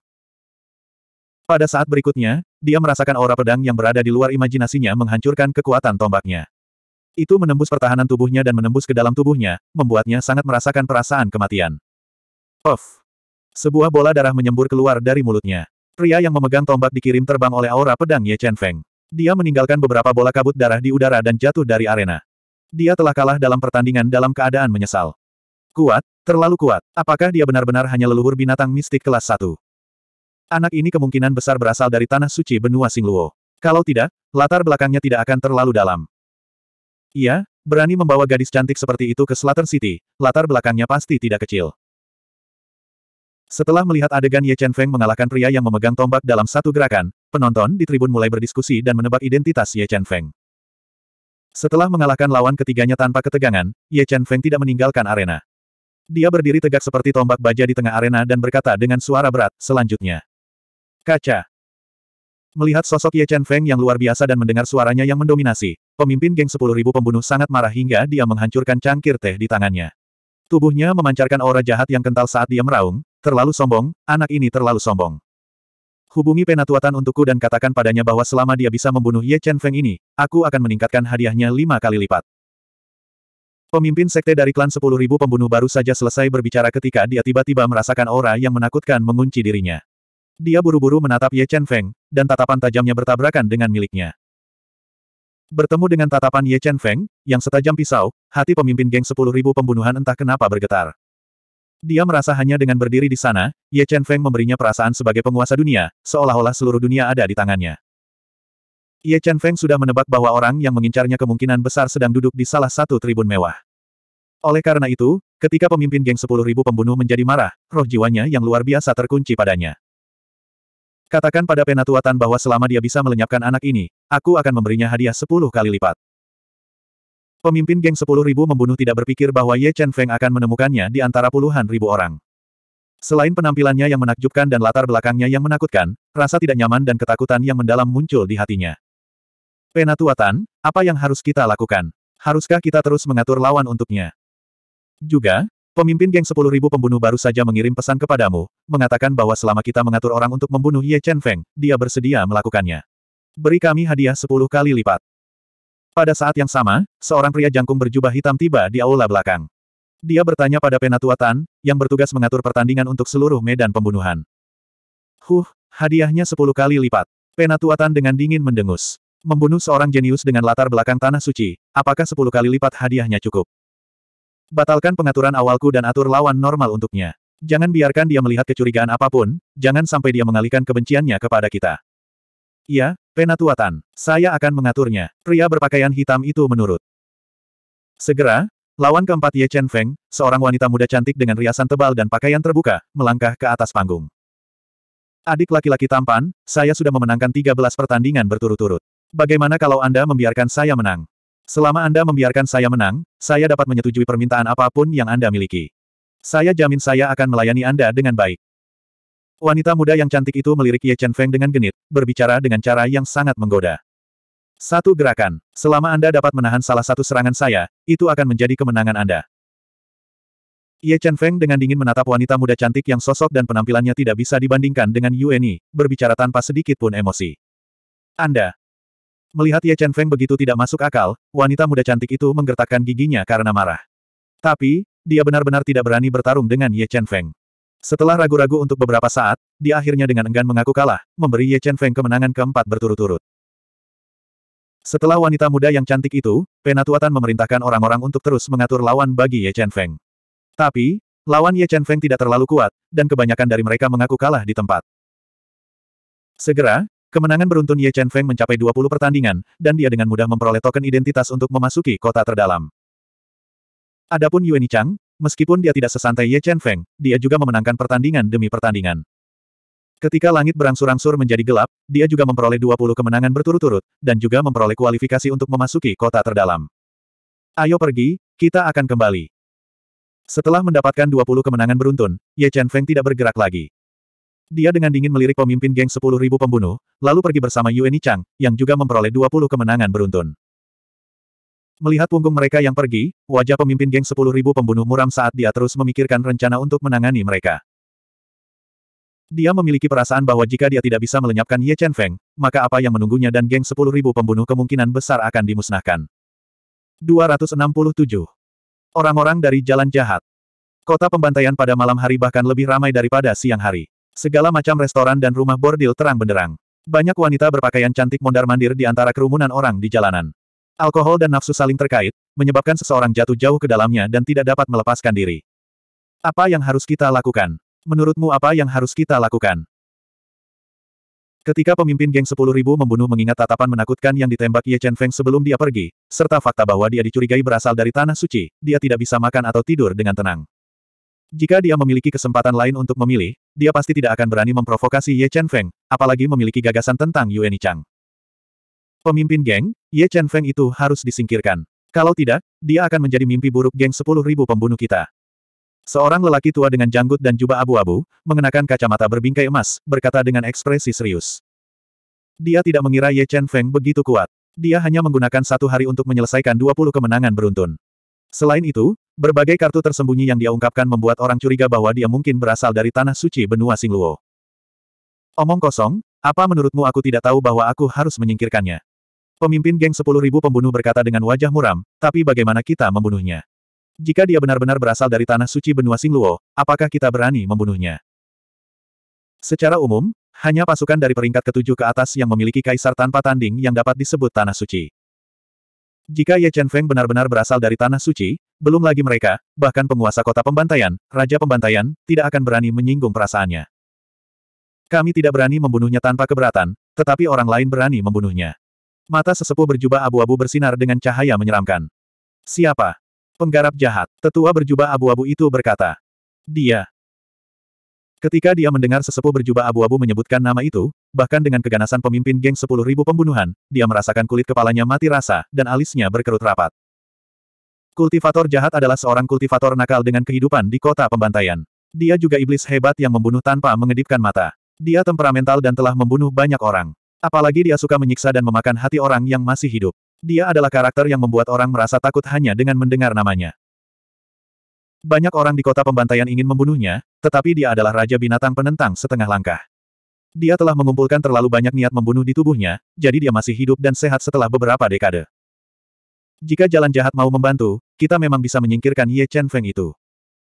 [SPEAKER 1] Pada saat berikutnya, dia merasakan aura pedang yang berada di luar imajinasinya menghancurkan kekuatan tombaknya. Itu menembus pertahanan tubuhnya dan menembus ke dalam tubuhnya, membuatnya sangat merasakan perasaan kematian. Puff! Sebuah bola darah menyembur keluar dari mulutnya. Pria yang memegang tombak dikirim terbang oleh aura pedang Ye Chen Feng. Dia meninggalkan beberapa bola kabut darah di udara dan jatuh dari arena. Dia telah kalah dalam pertandingan dalam keadaan menyesal. Kuat, terlalu kuat. Apakah dia benar-benar hanya leluhur binatang mistik kelas 1? Anak ini kemungkinan besar berasal dari tanah suci benua Singluo. Kalau tidak, latar belakangnya tidak akan terlalu dalam. Ia, berani membawa gadis cantik seperti itu ke Slater City, latar belakangnya pasti tidak kecil. Setelah melihat adegan Ye Chen Feng mengalahkan pria yang memegang tombak dalam satu gerakan, penonton di tribun mulai berdiskusi dan menebak identitas Ye Chen Feng. Setelah mengalahkan lawan ketiganya tanpa ketegangan, Ye Chen Feng tidak meninggalkan arena. Dia berdiri tegak seperti tombak baja di tengah arena dan berkata dengan suara berat, selanjutnya. Kaca. Melihat sosok Ye Chen Feng yang luar biasa dan mendengar suaranya yang mendominasi, pemimpin geng 10.000 pembunuh sangat marah hingga dia menghancurkan cangkir teh di tangannya. Tubuhnya memancarkan aura jahat yang kental saat dia meraung, terlalu sombong, anak ini terlalu sombong. Hubungi penatuatan untukku dan katakan padanya bahwa selama dia bisa membunuh Ye Chen Feng ini, aku akan meningkatkan hadiahnya lima kali lipat. Pemimpin sekte dari klan 10.000 pembunuh baru saja selesai berbicara ketika dia tiba-tiba merasakan aura yang menakutkan mengunci dirinya. Dia buru-buru menatap Ye Chen Feng, dan tatapan tajamnya bertabrakan dengan miliknya. Bertemu dengan tatapan Ye Chen Feng, yang setajam pisau, hati pemimpin geng sepuluh ribu pembunuhan entah kenapa bergetar. Dia merasa hanya dengan berdiri di sana, Ye Chen Feng memberinya perasaan sebagai penguasa dunia, seolah-olah seluruh dunia ada di tangannya. Ye Chen Feng sudah menebak bahwa orang yang mengincarnya kemungkinan besar sedang duduk di salah satu tribun mewah. Oleh karena itu, ketika pemimpin geng sepuluh ribu pembunuh menjadi marah, roh jiwanya yang luar biasa terkunci padanya. Katakan pada penatuatan bahwa selama dia bisa melenyapkan anak ini, aku akan memberinya hadiah sepuluh kali lipat. Pemimpin geng sepuluh ribu membunuh tidak berpikir bahwa Ye Chen Feng akan menemukannya di antara puluhan ribu orang. Selain penampilannya yang menakjubkan dan latar belakangnya yang menakutkan, rasa tidak nyaman dan ketakutan yang mendalam muncul di hatinya. Penatuatan, apa yang harus kita lakukan? Haruskah kita terus mengatur lawan untuknya? Juga, Pemimpin geng sepuluh ribu pembunuh baru saja mengirim pesan kepadamu, mengatakan bahwa selama kita mengatur orang untuk membunuh Ye Chen Feng, dia bersedia melakukannya. Beri kami hadiah sepuluh kali lipat. Pada saat yang sama, seorang pria jangkung berjubah hitam tiba di aula belakang. Dia bertanya pada Penatua Tan, yang bertugas mengatur pertandingan untuk seluruh medan pembunuhan. Huh, hadiahnya sepuluh kali lipat. Penatua Tan dengan dingin mendengus. Membunuh seorang jenius dengan latar belakang tanah suci, apakah sepuluh kali lipat hadiahnya cukup? Batalkan pengaturan awalku dan atur lawan normal untuknya. Jangan biarkan dia melihat kecurigaan apa pun, jangan sampai dia mengalihkan kebenciannya kepada kita. Iya, penatuatan. Saya akan mengaturnya. Pria berpakaian hitam itu menurut. Segera, lawan keempat Ye Chen Feng, seorang wanita muda cantik dengan riasan tebal dan pakaian terbuka, melangkah ke atas panggung. Adik laki-laki tampan, saya sudah memenangkan 13 pertandingan berturut-turut. Bagaimana kalau Anda membiarkan saya menang? Selama Anda membiarkan saya menang, saya dapat menyetujui permintaan apa pun yang Anda miliki. Saya jamin saya akan melayani Anda dengan baik. Wanita muda yang cantik itu melirik Ye Chen Feng dengan genit, berbicara dengan cara yang sangat menggoda. Satu gerakan. Selama Anda dapat menahan salah satu serangan saya, itu akan menjadi kemenangan Anda. Ye Chen Feng dengan dingin menatap wanita muda cantik yang sosok dan penampilannya tidak bisa dibandingkan dengan Yueni, berbicara tanpa sedikit pun emosi. Anda, Melihat Ye Chen Feng begitu tidak masuk akal, wanita muda cantik itu menggertakkan giginya karena marah. Tapi, dia benar-benar tidak berani bertarung dengan Ye Chen Feng. Setelah ragu-ragu untuk beberapa saat, dia akhirnya dengan enggan mengaku kalah, memberi Ye Chen Feng kemenangan keempat berturut-turut. Setelah wanita muda yang cantik itu, Penatuatan memerintahkan orang-orang untuk terus mengatur lawan bagi Ye Chen Feng. Tapi, lawan Ye Chen Feng tidak terlalu kuat, dan kebanyakan dari mereka mengaku kalah di tempat. Segera, Kemenangan beruntun Ye Chen Feng mencapai 20 pertandingan, dan dia dengan mudah memperoleh token identitas untuk memasuki kota terdalam. Adapun Yue Chang, meskipun dia tidak sesantai Ye Chen Feng, dia juga memenangkan pertandingan demi pertandingan. Ketika langit berangsur-angsur menjadi gelap, dia juga memperoleh 20 kemenangan berturut-turut, dan juga memperoleh kualifikasi untuk memasuki kota terdalam. Ayo pergi, kita akan kembali. Setelah mendapatkan 20 kemenangan beruntun, Ye Chen Feng tidak bergerak lagi. Dia dengan dingin melirik pemimpin geng sepuluh ribu pembunuh, lalu pergi bersama Yue Chang, yang juga memperoleh 20 kemenangan beruntun. Melihat punggung mereka yang pergi, wajah pemimpin geng sepuluh ribu pembunuh muram saat dia terus memikirkan rencana untuk menangani mereka. Dia memiliki perasaan bahwa jika dia tidak bisa melenyapkan Ye Chen Feng, maka apa yang menunggunya dan geng sepuluh ribu pembunuh kemungkinan besar akan dimusnahkan. 267. Orang-orang dari Jalan Jahat. Kota pembantaian pada malam hari bahkan lebih ramai daripada siang hari. Segala macam restoran dan rumah bordil terang benderang. Banyak wanita berpakaian cantik mondar-mandir di antara kerumunan orang di jalanan. Alkohol dan nafsu saling terkait, menyebabkan seseorang jatuh jauh ke dalamnya dan tidak dapat melepaskan diri. Apa yang harus kita lakukan? Menurutmu apa yang harus kita lakukan? Ketika pemimpin geng sepuluh ribu membunuh mengingat tatapan menakutkan yang ditembak Ye Chen Feng sebelum dia pergi, serta fakta bahwa dia dicurigai berasal dari tanah suci, dia tidak bisa makan atau tidur dengan tenang. Jika dia memiliki kesempatan lain untuk memilih, dia pasti tidak akan berani memprovokasi Ye Chen Feng, apalagi memiliki gagasan tentang Yue Nichang. Pemimpin geng, Ye Chen Feng itu harus disingkirkan. Kalau tidak, dia akan menjadi mimpi buruk geng sepuluh ribu pembunuh kita. Seorang lelaki tua dengan janggut dan jubah abu-abu, mengenakan kacamata berbingkai emas, berkata dengan ekspresi serius. Dia tidak mengira Ye Chen Feng begitu kuat. Dia hanya menggunakan satu hari untuk menyelesaikan 20 kemenangan beruntun. Selain itu, berbagai kartu tersembunyi yang dia ungkapkan membuat orang curiga bahwa dia mungkin berasal dari tanah suci benua Singluo. Omong kosong, apa menurutmu aku tidak tahu bahwa aku harus menyingkirkannya? Pemimpin geng sepuluh ribu pembunuh berkata dengan wajah muram, tapi bagaimana kita membunuhnya? Jika dia benar-benar berasal dari tanah suci benua Singluo, apakah kita berani membunuhnya? Secara umum, hanya pasukan dari peringkat ketujuh ke atas yang memiliki kaisar tanpa tanding yang dapat disebut tanah suci. Jika Ye Chen Feng benar-benar berasal dari Tanah Suci, belum lagi mereka, bahkan penguasa kota pembantaian, Raja Pembantaian, tidak akan berani menyinggung perasaannya. Kami tidak berani membunuhnya tanpa keberatan, tetapi orang lain berani membunuhnya. Mata sesepuh berjubah abu-abu bersinar dengan cahaya menyeramkan. Siapa? Penggarap jahat, tetua berjubah abu-abu itu berkata. Dia. Ketika dia mendengar sesepuh berjubah abu-abu menyebutkan nama itu, bahkan dengan keganasan pemimpin geng sepuluh ribu pembunuhan, dia merasakan kulit kepalanya mati rasa, dan alisnya berkerut rapat. Kultivator jahat adalah seorang kultivator nakal dengan kehidupan di kota pembantaian. Dia juga iblis hebat yang membunuh tanpa mengedipkan mata. Dia temperamental dan telah membunuh banyak orang. Apalagi dia suka menyiksa dan memakan hati orang yang masih hidup. Dia adalah karakter yang membuat orang merasa takut hanya dengan mendengar namanya. Banyak orang di kota pembantaian ingin membunuhnya, tetapi dia adalah raja binatang penentang setengah langkah. Dia telah mengumpulkan terlalu banyak niat membunuh di tubuhnya, jadi dia masih hidup dan sehat setelah beberapa dekade. Jika jalan jahat mau membantu, kita memang bisa menyingkirkan Ye Chen Feng itu.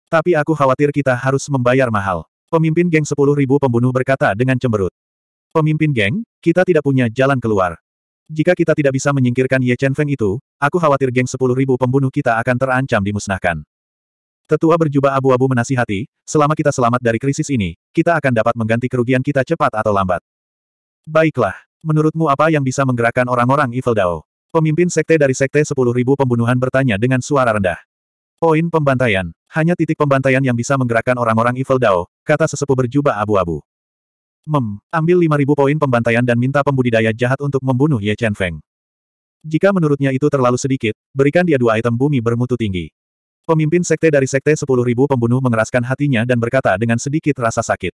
[SPEAKER 1] Tapi aku khawatir kita harus membayar mahal. Pemimpin geng sepuluh ribu pembunuh berkata dengan cemberut. Pemimpin geng, kita tidak punya jalan keluar. Jika kita tidak bisa menyingkirkan Ye Chen Feng itu, aku khawatir geng sepuluh ribu pembunuh kita akan terancam dimusnahkan. Tetua berjubah abu-abu menasihati, selama kita selamat dari krisis ini, kita akan dapat mengganti kerugian kita cepat atau lambat. Baiklah, menurutmu apa yang bisa menggerakkan orang-orang Evil Dao? Pemimpin sekte dari sekte sepuluh ribu pembunuhan bertanya dengan suara rendah. Poin pembantaian. Hanya titik pembantaian yang bisa menggerakkan orang-orang Evil Dao, kata sesepuh berjubah abu-abu. Mem, ambil 5000 poin pembantaian dan minta pembudidaya jahat untuk membunuh Ye Chen Feng. Jika menurutnya itu terlalu sedikit, berikan dia dua item bumi bermutu tinggi. Pemimpin sekte dari sekte 10.000 pembunuh mengeraskan hatinya dan berkata dengan sedikit rasa sakit.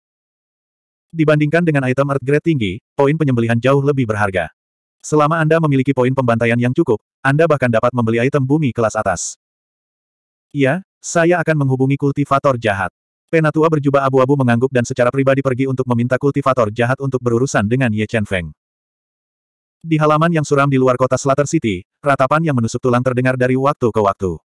[SPEAKER 1] Dibandingkan dengan item Earth Grade tinggi, poin penyembelihan jauh lebih berharga. Selama Anda memiliki poin pembantaian yang cukup, Anda bahkan dapat membeli item bumi kelas atas. Iya, saya akan menghubungi kultivator jahat. Penatua berjubah abu-abu mengangguk dan secara pribadi pergi untuk meminta kultivator jahat untuk berurusan dengan Ye Chen Feng. Di halaman yang suram di luar kota Slater City, ratapan yang menusuk tulang terdengar dari waktu ke waktu.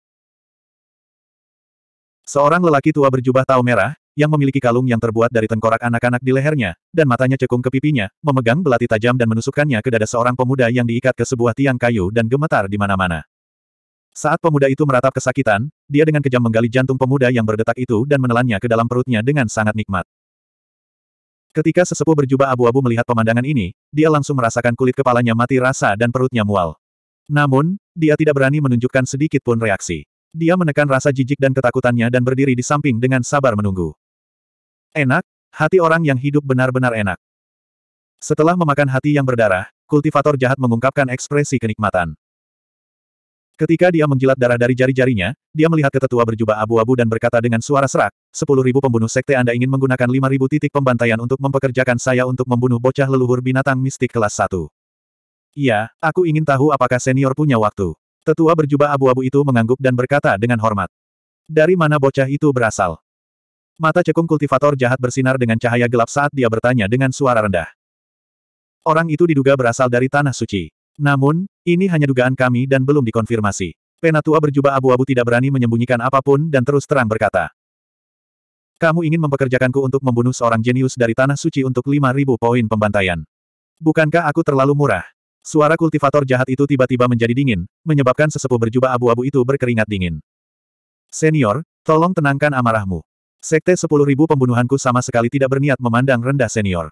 [SPEAKER 1] Seorang lelaki tua berjubah tau merah, yang memiliki kalung yang terbuat dari tengkorak anak-anak di lehernya, dan matanya cekung ke pipinya, memegang belati tajam dan menusukkannya ke dada seorang pemuda yang diikat ke sebuah tiang kayu dan gemetar di mana-mana. Saat pemuda itu meratap kesakitan, dia dengan kejam menggali jantung pemuda yang berdetak itu dan menelannya ke dalam perutnya dengan sangat nikmat. Ketika sesepuh berjubah abu-abu melihat pemandangan ini, dia langsung merasakan kulit kepalanya mati rasa dan perutnya mual. Namun, dia tidak berani menunjukkan sedikit pun reaksi. Dia menekan rasa jijik dan ketakutannya dan berdiri di samping dengan sabar menunggu. Enak, hati orang yang hidup benar-benar enak. Setelah memakan hati yang berdarah, kultivator jahat mengungkapkan ekspresi kenikmatan. Ketika dia menjilat darah dari jari-jarinya, dia melihat ketetua berjubah abu-abu dan berkata dengan suara serak, sepuluh ribu pembunuh sekte Anda ingin menggunakan lima ribu titik pembantaian untuk mempekerjakan saya untuk membunuh bocah leluhur binatang mistik kelas satu. Iya, aku ingin tahu apakah senior punya waktu. Tetua berjubah abu-abu itu mengangguk dan berkata dengan hormat. Dari mana bocah itu berasal? Mata cekung kultivator jahat bersinar dengan cahaya gelap saat dia bertanya dengan suara rendah. Orang itu diduga berasal dari tanah suci. Namun, ini hanya dugaan kami dan belum dikonfirmasi. Penatua berjubah abu-abu tidak berani menyembunyikan apa pun dan terus terang berkata. Kamu ingin mempekerjakanku untuk membunuh seorang jenius dari tanah suci untuk 5.000 poin pembantaian. Bukankah aku terlalu murah? Suara kultivator jahat itu tiba-tiba menjadi dingin, menyebabkan sesepuh berjubah abu-abu itu berkeringat dingin. Senior, tolong tenangkan amarahmu. Sekte 10.000 pembunuhanku sama sekali tidak berniat memandang rendah senior.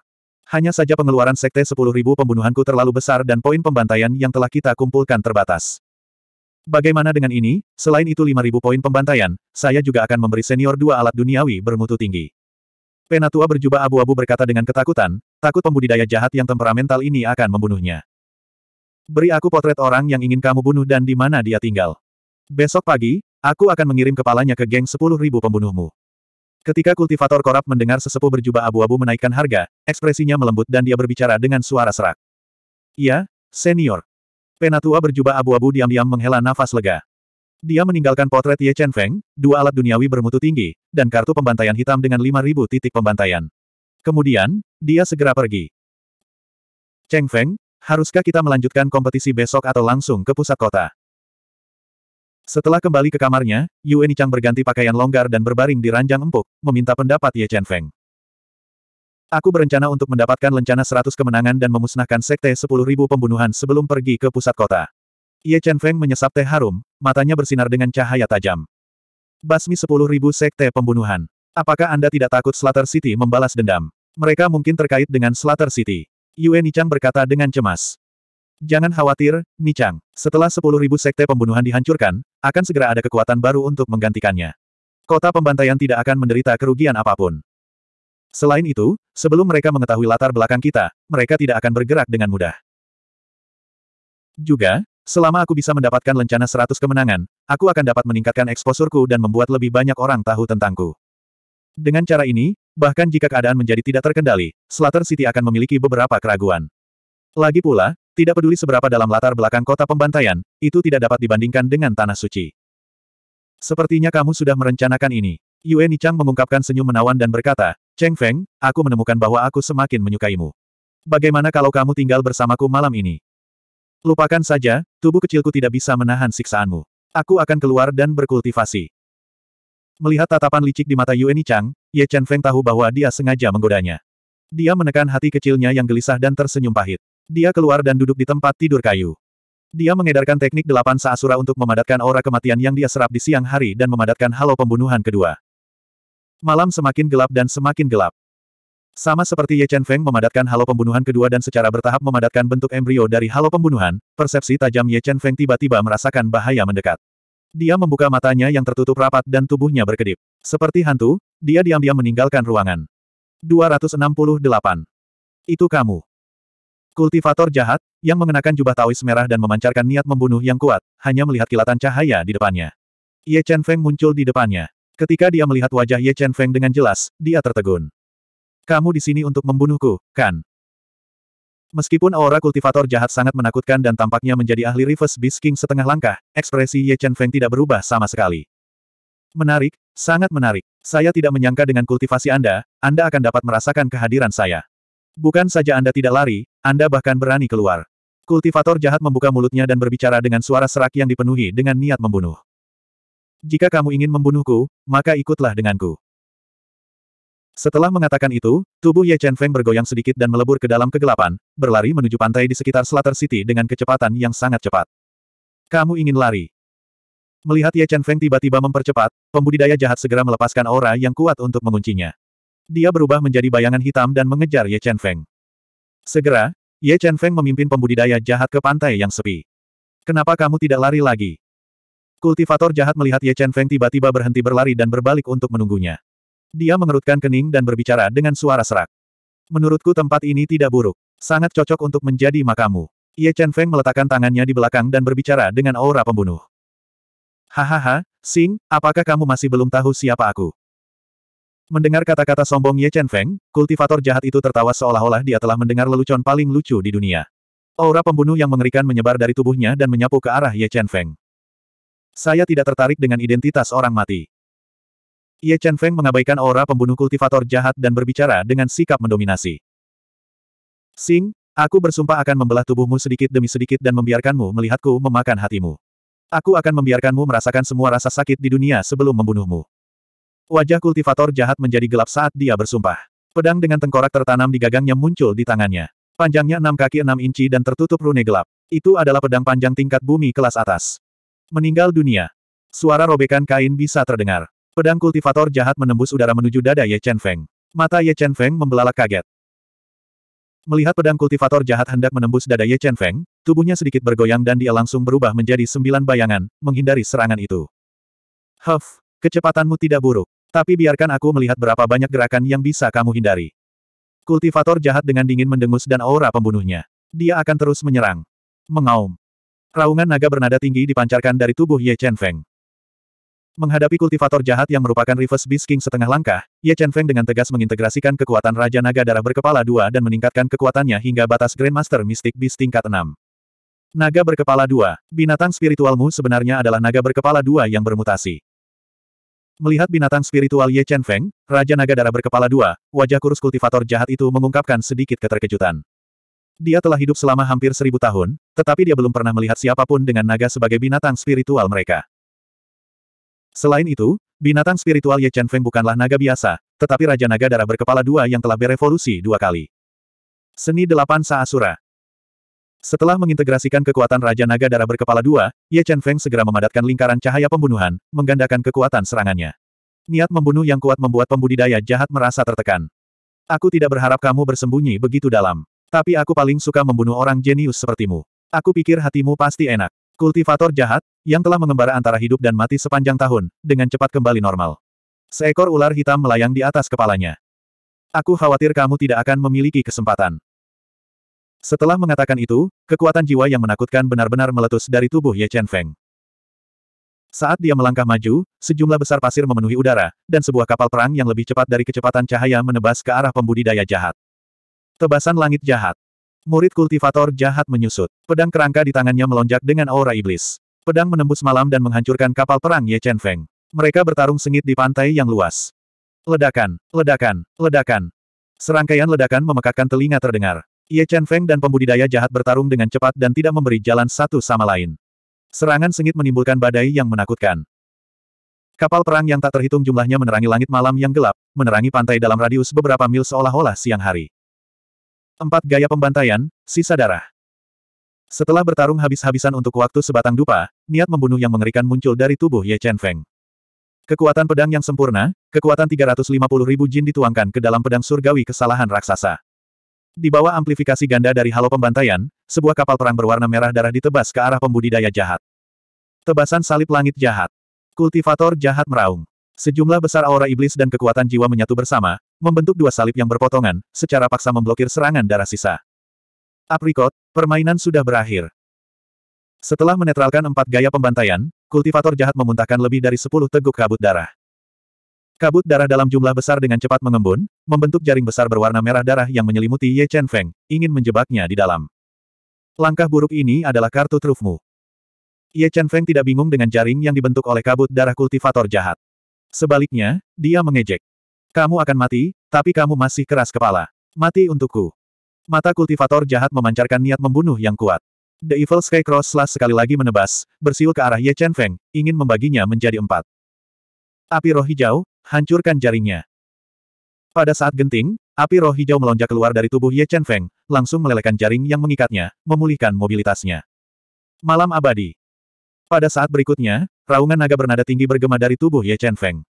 [SPEAKER 1] Hanya saja pengeluaran sekte 10.000 pembunuhanku terlalu besar dan poin pembantaian yang telah kita kumpulkan terbatas. Bagaimana dengan ini, selain itu 5.000 poin pembantaian, saya juga akan memberi senior dua alat duniawi bermutu tinggi. Penatua berjubah abu-abu berkata dengan ketakutan, takut pembudidaya jahat yang temperamental ini akan membunuhnya. Beri aku potret orang yang ingin kamu bunuh dan di mana dia tinggal. Besok pagi, aku akan mengirim kepalanya ke geng 10.000 pembunuhmu. Ketika kultivator korap mendengar sesepuh berjubah abu-abu menaikkan harga, ekspresinya melembut dan dia berbicara dengan suara serak. Iya, senior. Penatua berjubah abu-abu diam-diam menghela nafas lega. Dia meninggalkan potret Ye Chen Feng, dua alat duniawi bermutu tinggi, dan kartu pembantaian hitam dengan 5.000 titik pembantaian. Kemudian, dia segera pergi. Cheng Feng, haruskah kita melanjutkan kompetisi besok atau langsung ke pusat kota? Setelah kembali ke kamarnya, Yue Nichang berganti pakaian longgar dan berbaring di ranjang empuk, meminta pendapat Ye Chen Feng. Aku berencana untuk mendapatkan lencana seratus kemenangan dan memusnahkan sekte sepuluh ribu pembunuhan sebelum pergi ke pusat kota. Ye Chen Feng menyesap teh harum, matanya bersinar dengan cahaya tajam. Basmi sepuluh ribu sekte pembunuhan. Apakah Anda tidak takut Slater City membalas dendam? Mereka mungkin terkait dengan Slater City. Yue Nichang berkata dengan cemas. Jangan khawatir, Nichang. Setelah 10.000 sekte pembunuhan dihancurkan, akan segera ada kekuatan baru untuk menggantikannya. Kota pembantaian tidak akan menderita kerugian apa pun. Selain itu, sebelum mereka mengetahui latar belakang kita, mereka tidak akan bergerak dengan mudah. Juga, selama aku bisa mendapatkan lencana 100 kemenangan, aku akan dapat meningkatkan eksposurku dan membuat lebih banyak orang tahu tentangku. Dengan cara ini, bahkan jika keadaan menjadi tidak terkendali, Slater City akan memiliki beberapa keraguan. Lagi pula, tidak peduli seberapa dalam latar belakang kota pembantaian, itu tidak dapat dibandingkan dengan Tanah Suci. Sepertinya kamu sudah merencanakan ini. Yue Nichang mengungkapkan senyum menawan dan berkata, Cheng Feng, aku menemukan bahwa aku semakin menyukaimu. Bagaimana kalau kamu tinggal bersamaku malam ini? Lupakan saja, tubuh kecilku tidak bisa menahan siksaanmu. Aku akan keluar dan berkultivasi. Melihat tatapan licik di mata Yue Nichang, Ye Chen Feng tahu bahwa dia sengaja menggodanya. Dia menekan hati kecilnya yang gelisah dan tersenyum pahit. Dia keluar dan duduk di tempat tidur kayu. Dia mengedarkan teknik delapan saasura untuk memadatkan aura kematian yang dia serap di siang hari dan memadatkan halo pembunuhan kedua. Malam semakin gelap dan semakin gelap. Sama seperti Ye Chen Feng memadatkan halo pembunuhan kedua dan secara bertahap memadatkan bentuk embrio dari halo pembunuhan, persepsi tajam Ye Chen Feng tiba-tiba merasakan bahaya mendekat. Dia membuka matanya yang tertutup rapat dan tubuhnya berkedip. Seperti hantu, dia diam-diam meninggalkan ruangan. 268. Itu kamu. Kultivator jahat, yang mengenakan jubah Taois merah dan memancarkan niat membunuh yang kuat, hanya melihat kilatan cahaya di depannya. Ye Chen Feng muncul di depannya. Ketika dia melihat wajah Ye Chen Feng dengan jelas, dia tertegun. Kamu di sini untuk membunuhku, kan? Meskipun aura kultivator jahat sangat menakutkan dan tampaknya menjadi ahli reverse beast king setengah langkah, ekspresi Ye Chen Feng tidak berubah sama sekali. Menarik, sangat menarik. Saya tidak menyangka dengan kultivasi Anda, Anda akan dapat merasakan kehadiran saya. Bukan saja Anda tidak lari, Anda bahkan berani keluar. Kultivator jahat membuka mulutnya dan berbicara dengan suara serak yang dipenuhi dengan niat membunuh. Jika kamu ingin membunuhku, maka ikutlah denganku. Setelah mengatakan itu, tubuh Ye Chen Feng bergoyang sedikit dan melebur ke dalam kegelapan, berlari menuju pantai di sekitar Slater City dengan kecepatan yang sangat cepat. Kamu ingin lari? Melihat Ye Chen Feng tiba-tiba mempercepat, pembudidaya jahat segera melepaskan aura yang kuat untuk menguncinya. Dia berubah menjadi bayangan hitam dan mengejar Ye Chen Feng. Segera, Ye Chen Feng memimpin pembudidaya jahat ke pantai yang sepi. Kenapa kamu tidak lari lagi? Kultivator jahat melihat Ye Chen Feng tiba-tiba berhenti berlari dan berbalik untuk menunggunya. Dia mengerutkan kening dan berbicara dengan suara serak. Menurutku tempat ini tidak buruk. Sangat cocok untuk menjadi makamu. Ye Chen Feng meletakkan tangannya di belakang dan berbicara dengan aura pembunuh. Hahaha, Sing, apakah kamu masih belum tahu siapa aku? Mendengar kata-kata sombong Ye Chen Feng, kultivator jahat itu tertawa seolah-olah dia telah mendengar lelucon paling lucu di dunia. Aura pembunuh yang mengerikan menyebar dari tubuhnya dan menyapu ke arah Ye Chen Feng. Saya tidak tertarik dengan identitas orang mati. Ye Chen Feng mengabaikan aura pembunuh kultivator jahat dan berbicara dengan sikap mendominasi. Sing, aku bersumpah akan membelah tubuhmu sedikit demi sedikit dan membiarkanmu melihatku memakan hatimu. Aku akan membiarkanmu merasakan semua rasa sakit di dunia sebelum membunuhmu. Wajah kultivator jahat menjadi gelap saat dia bersumpah. Pedang dengan tengkorak tertanam di gagangnya muncul di tangannya. Panjangnya 6 kaki 6 inci dan tertutup rune gelap. Itu adalah pedang panjang tingkat bumi kelas atas. Meninggal dunia. Suara robekan kain bisa terdengar. Pedang kultivator jahat menembus udara menuju dada Ye Chen Feng. Mata Ye Chen Feng membelalak kaget. Melihat pedang kultivator jahat hendak menembus dada Ye Chen Feng, tubuhnya sedikit bergoyang dan dia langsung berubah menjadi sembilan bayangan, menghindari serangan itu. Huff, kecepatanmu tidak buruk. Tapi biarkan aku melihat berapa banyak gerakan yang bisa kamu hindari. Kultivator jahat dengan dingin mendengus dan aura pembunuhnya. Dia akan terus menyerang. Mengaum. Raungan naga bernada tinggi dipancarkan dari tubuh Ye Chen Feng. Menghadapi kultivator jahat yang merupakan reverse beast king setengah langkah, Ye Chen Feng dengan tegas mengintegrasikan kekuatan Raja Naga Darah berkepala dua dan meningkatkan kekuatannya hingga batas Grandmaster Mystic Beast tingkat 6. Naga berkepala dua, binatang spiritualmu sebenarnya adalah naga berkepala dua yang bermutasi. Melihat binatang spiritual Ye Chen Feng, Raja Naga Darah berkepala dua, wajah kurus kultivator jahat itu mengungkapkan sedikit keterkejutan. Dia telah hidup selama hampir seribu tahun, tetapi dia belum pernah melihat siapa pun dengan naga sebagai binatang spiritual mereka. Selain itu, binatang spiritual Ye Chen Feng bukanlah naga biasa, tetapi Raja Naga Darah berkepala dua yang telah berevolusi dua kali. Seni Delapan Saasura Setelah mengintegrasikan kekuatan Raja Naga Darah berkepala dua, Ye Chen Feng segera memadatkan lingkaran cahaya pembunuhan, menggandakan kekuatan serangannya. Niat membunuh yang kuat membuat pembudidaya jahat merasa tertekan. Aku tidak berharap kamu bersembunyi begitu dalam. Tapi aku paling suka membunuh orang jenius sepertimu. Aku pikir hatimu pasti enak. Kultivator jahat, yang telah mengembara antara hidup dan mati sepanjang tahun, dengan cepat kembali normal. Seekor ular hitam melayang di atas kepalanya. Aku khawatir kamu tidak akan memiliki kesempatan. Setelah mengatakan itu, kekuatan jiwa yang menakutkan benar-benar meletus dari tubuh Ye Chen Feng. Saat dia melangkah maju, sejumlah besar pasir memenuhi udara, dan sebuah kapal perang yang lebih cepat dari kecepatan cahaya menebas ke arah pembudidaya jahat. Tebasan langit jahat. Murid kultivator jahat menyusut. Pedang kerangka di tangannya melonjak dengan aura iblis. Pedang menembus malam dan menghancurkan kapal perang Ye Chen Feng. Mereka bertarung sengit di pantai yang luas. Ledakan, ledakan, ledakan. Serangkaian ledakan memekakkan telinga terdengar. Ye Chen Feng dan pembudidaya jahat bertarung dengan cepat dan tidak memberi jalan satu sama lain. Serangan sengit menimbulkan badai yang menakutkan. Kapal perang yang tak terhitung jumlahnya menerangi langit malam yang gelap, menerangi pantai dalam radius beberapa mil seolah-olah siang hari. Empat gaya pembantaian, sisa darah. Setelah bertarung habis-habisan untuk waktu sebatang dupa, niat membunuh yang mengerikan muncul dari tubuh Ye Chen Feng. Kekuatan pedang yang sempurna, kekuatan 350 ribu jin dituangkan ke dalam pedang surgawi kesalahan raksasa. Di bawah amplifikasi ganda dari halo pembantaian, sebuah kapal perang berwarna merah darah ditebas ke arah pembudidaya jahat. Tebasan salib langit jahat. Kultivator jahat meraung. Sejumlah besar aura iblis dan kekuatan jiwa menyatu bersama, membentuk dua salib yang berpotongan, secara paksa memblokir serangan darah sisa. Aprikot, permainan sudah berakhir. Setelah menetralkan empat gaya pembantaian, kultivator jahat memuntahkan lebih dari sepuluh teguk kabut darah. Kabut darah dalam jumlah besar dengan cepat mengembun, membentuk jaring besar berwarna merah darah yang menyelimuti Ye Chen Feng, ingin menjebaknya di dalam. Langkah buruk ini adalah kartu trufmu. Ye Chen Feng tidak bingung dengan jaring yang dibentuk oleh kabut darah kultivator jahat. Sebaliknya, dia mengejek. Kamu akan mati, tapi kamu masih keras kepala. Mati untukku. Mata kultivator jahat memancarkan niat membunuh yang kuat. The Evil Skycross Slash sekali lagi menebas, bersiul ke arah Ye Chen Feng, ingin membaginya menjadi empat. Api roh hijau, hancurkan jaringnya. Pada saat genting, api roh hijau melonjak keluar dari tubuh Ye Chen Feng, langsung melelehkan jaring yang mengikatnya, memulihkan mobilitasnya. Malam abadi. Pada saat berikutnya, raungan naga bernada tinggi bergema dari tubuh Ye Chen Feng.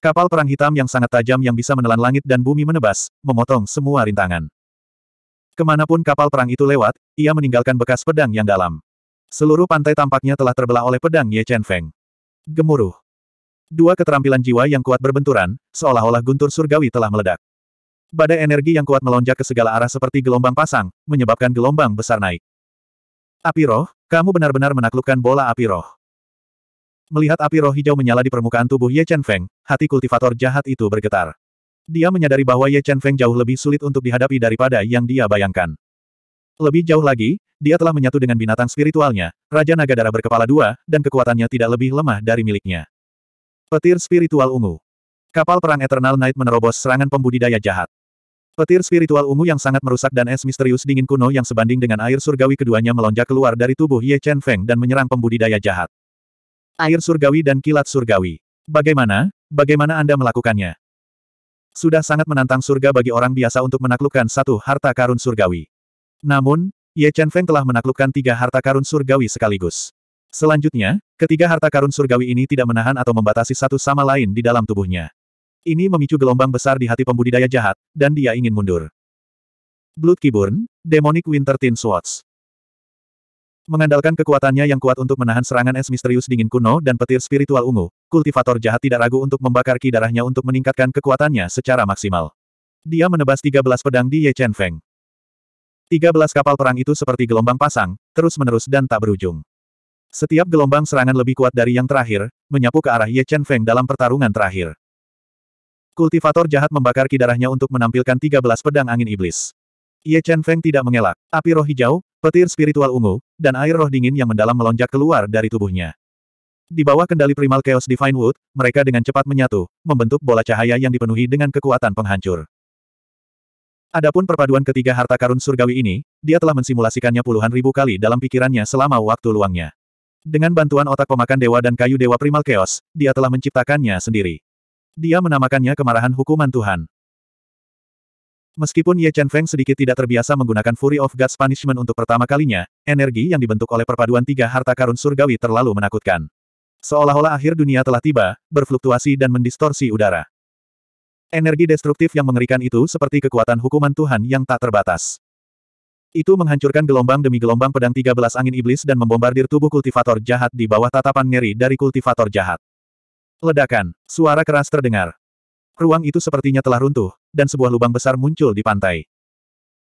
[SPEAKER 1] Kapal perang hitam yang sangat tajam yang bisa menelan langit dan bumi menebas, memotong semua rintangan. Ke mana pun kapal perang itu lewat, ia meninggalkan bekas pedang yang dalam. Seluruh pantai tampaknya telah terbelah oleh pedang Ye Chen Feng. Gemuruh. Dua keterampilan jiwa yang kuat berbenturan, seolah-olah guntur surgawi telah meledak. Badai energi yang kuat melonjak ke segala arah seperti gelombang pasang, menyebabkan gelombang besar naik. Api roh, kamu benar-benar menaklukkan bola api roh. Melihat api roh hijau menyala di permukaan tubuh Ye Chen Feng, hati kultivator jahat itu bergetar. Dia menyadari bahwa Ye Chen Feng jauh lebih sulit untuk dihadapi daripada yang dia bayangkan. Lebih jauh lagi, dia telah menyatu dengan binatang spiritualnya, Raja Naga Darah berkepala dua, dan kekuatannya tidak lebih lemah dari miliknya. Petir spiritual ungu. Kapal perang Eternal Night menerobos serangan pembudidaya jahat. Petir spiritual ungu yang sangat merusak dan es misterius dingin kuno yang sebanding dengan air surgawi keduanya melonjak keluar dari tubuh Ye Chen Feng dan menyerang pembudidaya jahat. Air surgawi dan kilat surgawi. Bagaimana, bagaimana Anda melakukannya? Sudah sangat menantang surga bagi orang biasa untuk menaklukkan satu harta karun surgawi. Namun, Ye Chen Feng telah menaklukkan tiga harta karun surgawi sekaligus. Selanjutnya, ketiga harta karun surgawi ini tidak menahan atau membatasi satu sama lain di dalam tubuhnya. Ini memicu gelombang besar di hati pembudidaya jahat, dan dia ingin mundur. Blood Kiburn, Demonic Winter Tin Swords. Mengandalkan kekuatannya yang kuat untuk menahan serangan es misterius dingin kuno dan petir spiritual ungu, kultivator jahat tidak ragu untuk membakar ki darahnya untuk meningkatkan kekuatannya secara maksimal. Dia menebas 13 pedang di Ye Chen Feng. 13 kapal perang itu seperti gelombang pasang, terus-menerus dan tak berujung. Setiap gelombang serangan lebih kuat dari yang terakhir, menyapu ke arah Ye Chen Feng dalam pertarungan terakhir. Kultivator jahat membakar ki darahnya untuk menampilkan 13 pedang angin iblis. Ye Chen Feng tidak mengelak. Api roh hijau, petir spiritual ungu, dan air roh dingin yang mendalam melonjak keluar dari tubuhnya. Di bawah kendali primal chaos Divine Wood, mereka dengan cepat menyatu, membentuk bola cahaya yang dipenuhi dengan kekuatan penghancur. Adapun perpaduan ketiga harta karun surgawi ini, dia telah mensimulasikannya puluhan ribu kali dalam pikirannya selama waktu luangnya. Dengan bantuan otak pemakan dewa dan kayu dewa primal chaos, dia telah menciptakannya sendiri. Dia menamakannya kemarahan hukuman Tuhan. Meskipun Ye Chen Feng sedikit tidak terbiasa menggunakan Fury of God's Punishment untuk pertama kalinya, energi yang dibentuk oleh perpaduan tiga harta karun surgawi terlalu menakutkan. Seolah-olah akhir dunia telah tiba, berfluktuasi dan mendistorsi udara. Energi destruktif yang mengerikan itu seperti kekuatan hukuman Tuhan yang tak terbatas. Itu menghancurkan gelombang demi gelombang pedang 13 angin iblis dan membombardir tubuh kultivator jahat di bawah tatapan ngeri dari kultivator jahat. Ledakan. Suara keras terdengar. Ruang itu sepertinya telah runtuh, dan sebuah lubang besar muncul di pantai.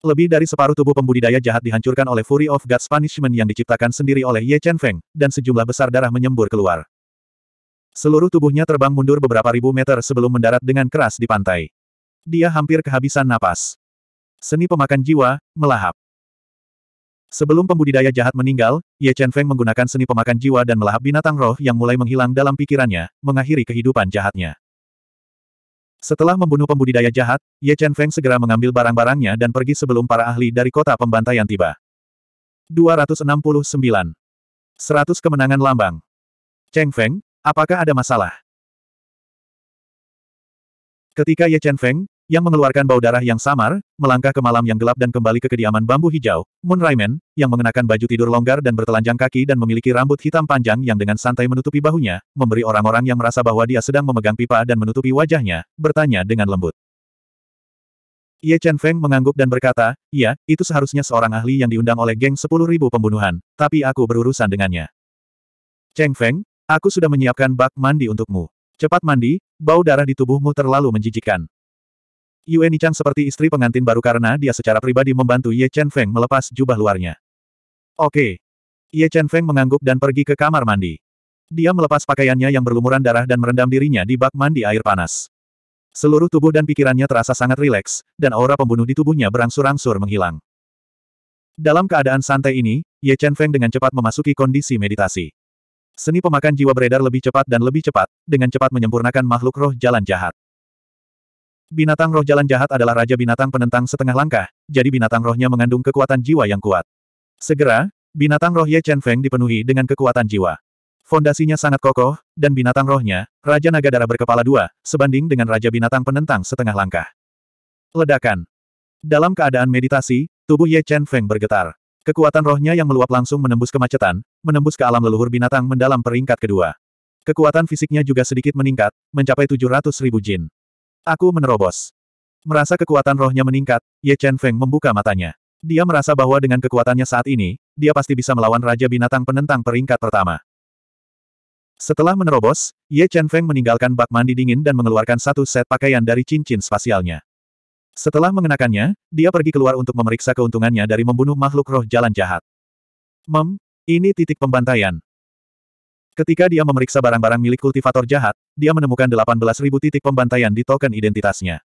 [SPEAKER 1] Lebih dari separuh tubuh pembudidaya jahat dihancurkan oleh Fury of God's Punishment yang diciptakan sendiri oleh Ye Chen Feng, dan sejumlah besar darah menyembur keluar. Seluruh tubuhnya terbang mundur beberapa ribu meter sebelum mendarat dengan keras di pantai. Dia hampir kehabisan napas. Seni pemakan jiwa, melahap. Sebelum pembudidaya jahat meninggal, Ye Chen Feng menggunakan seni pemakan jiwa dan melahap binatang roh yang mulai menghilang dalam pikirannya, mengakhiri kehidupan jahatnya. Setelah membunuh pembudidaya jahat, Ye Chen Feng segera mengambil barang-barangnya dan pergi sebelum para ahli dari kota pembantaian tiba. 269. 100 kemenangan lambang. Cheng Feng, apakah ada masalah? Ketika Ye Chen Feng, yang mengeluarkan bau darah yang samar, melangkah ke malam yang gelap dan kembali ke kediaman bambu hijau. Moon Raimen, yang mengenakan baju tidur longgar dan bertelanjang kaki dan memiliki rambut hitam panjang yang dengan santai menutupi bahunya, memberi orang-orang yang merasa bahwa dia sedang memegang pipa dan menutupi wajahnya, bertanya dengan lembut. Ye Chen Feng mengangguk dan berkata, iya, itu seharusnya seorang ahli yang diundang oleh geng 10.000 pembunuhan, tapi aku berurusan dengannya. Cheng Feng, aku sudah menyiapkan bak mandi untukmu. Cepat mandi, bau darah di tubuhmu terlalu menjijikkan. Yue Nichang seperti istri pengantin baru karena dia secara pribadi membantu Ye Chen Feng melepas jubah luarnya. Oke. Ye Chen Feng mengangguk dan pergi ke kamar mandi. Dia melepas pakaiannya yang berlumuran darah dan merendam dirinya di bak mandi air panas. Seluruh tubuh dan pikirannya terasa sangat rileks, dan aura pembunuh di tubuhnya berangsur-angsur menghilang. Dalam keadaan santai ini, Ye Chen Feng dengan cepat memasuki kondisi meditasi. Seni pemakan jiwa beredar lebih cepat dan lebih cepat, dengan cepat menyempurnakan makhluk roh jalan jahat. Binatang roh jalan jahat adalah raja binatang penentang setengah langkah, jadi binatang rohnya mengandung kekuatan jiwa yang kuat. Segera, binatang roh Ye Chen Feng dipenuhi dengan kekuatan jiwa. Fondasinya sangat kokoh, dan binatang rohnya, Raja Naga Darah berkepala dua, sebanding dengan Raja Binatang Penentang setengah langkah. Ledakan. Dalam keadaan meditasi, tubuh Ye Chen Feng bergetar. Kekuatan rohnya yang meluap langsung menembus kemacetan, menembus ke alam leluhur binatang mendalam peringkat kedua. Kekuatan fisiknya juga sedikit meningkat, mencapai 700 ribu jin. Aku menerobos. Merasa kekuatan rohnya meningkat, Ye Chen Feng membuka matanya. Dia merasa bahwa dengan kekuatannya saat ini, dia pasti bisa melawan Raja Binatang penentang peringkat pertama. Setelah menerobos, Ye Chen Feng meninggalkan bak mandi dingin dan mengeluarkan satu set pakaian dari cincin spasialnya. Setelah mengenakannya, dia pergi keluar untuk memeriksa keuntungannya dari membunuh makhluk roh jalan jahat. Mem, ini titik pembantaian. Ketika dia memeriksa barang-barang milik kultivator jahat, dia menemukan 18.000 titik pembantaian di token identitasnya.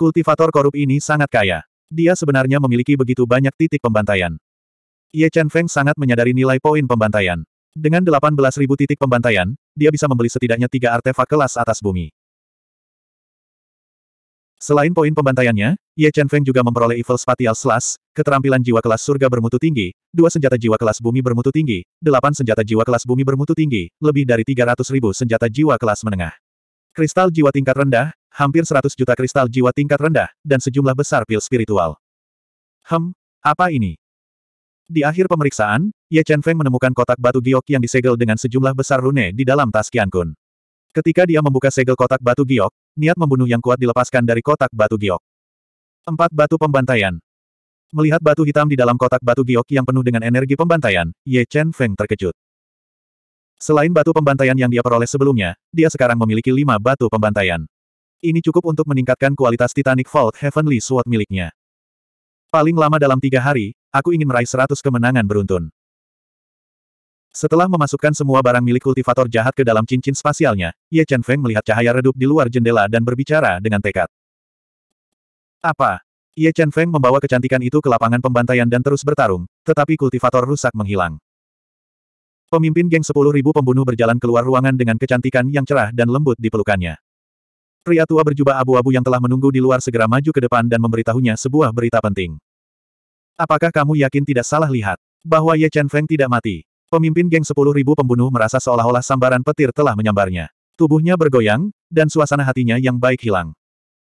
[SPEAKER 1] Kultivator korup ini sangat kaya. Dia sebenarnya memiliki begitu banyak titik pembantaian. Ye Chen Feng sangat menyadari nilai poin pembantaian. Dengan 18.000 titik pembantaian, dia bisa membeli setidaknya tiga artefak kelas atas bumi. Selain poin pembantaiannya, Ye Chen Feng juga memperoleh Evil Spatial Slash, keterampilan jiwa kelas surga bermutu tinggi, dua senjata jiwa kelas bumi bermutu tinggi, delapan senjata jiwa kelas bumi bermutu tinggi, lebih dari 300 ribu senjata jiwa kelas menengah. Kristal jiwa tingkat rendah, hampir 100 juta kristal jiwa tingkat rendah, dan sejumlah besar pil spiritual. Hem, apa ini? Di akhir pemeriksaan, Ye Chen Feng menemukan kotak batu giok yang disegel dengan sejumlah besar rune di dalam tas Qiankun. Ketika dia membuka segel kotak batu giok, niat membunuh yang kuat dilepaskan dari kotak batu giok. Empat batu pembantaian. Melihat batu hitam di dalam kotak batu giok yang penuh dengan energi pembantaian, Ye Chen Feng terkejut. Selain batu pembantaian yang dia peroleh sebelumnya, dia sekarang memiliki lima batu pembantaian. Ini cukup untuk meningkatkan kualitas Titanic Vault Heavenly Sword miliknya. Paling lama dalam tiga hari, aku ingin meraih seratus kemenangan beruntun. Setelah memasukkan semua barang milik kultivator jahat ke dalam cincin spasialnya, Ye Chen Feng melihat cahaya redup di luar jendela dan berbicara dengan tekad. Apa? Ye Chen Feng membawa kecantikan itu ke lapangan pembantaian dan terus bertarung, tetapi kultivator rusak menghilang. Pemimpin geng sepuluh ribu pembunuh berjalan keluar ruangan dengan kecantikan yang cerah dan lembut di pelukannya. Pria tua berjubah abu-abu yang telah menunggu di luar segera maju ke depan dan memberitahunya sebuah berita penting. Apakah kamu yakin tidak salah lihat? Bahwa Ye Chen Feng tidak mati. Pemimpin geng sepuluh ribu pembunuh merasa seolah-olah sambaran petir telah menyambarnya. Tubuhnya bergoyang, dan suasana hatinya yang baik hilang.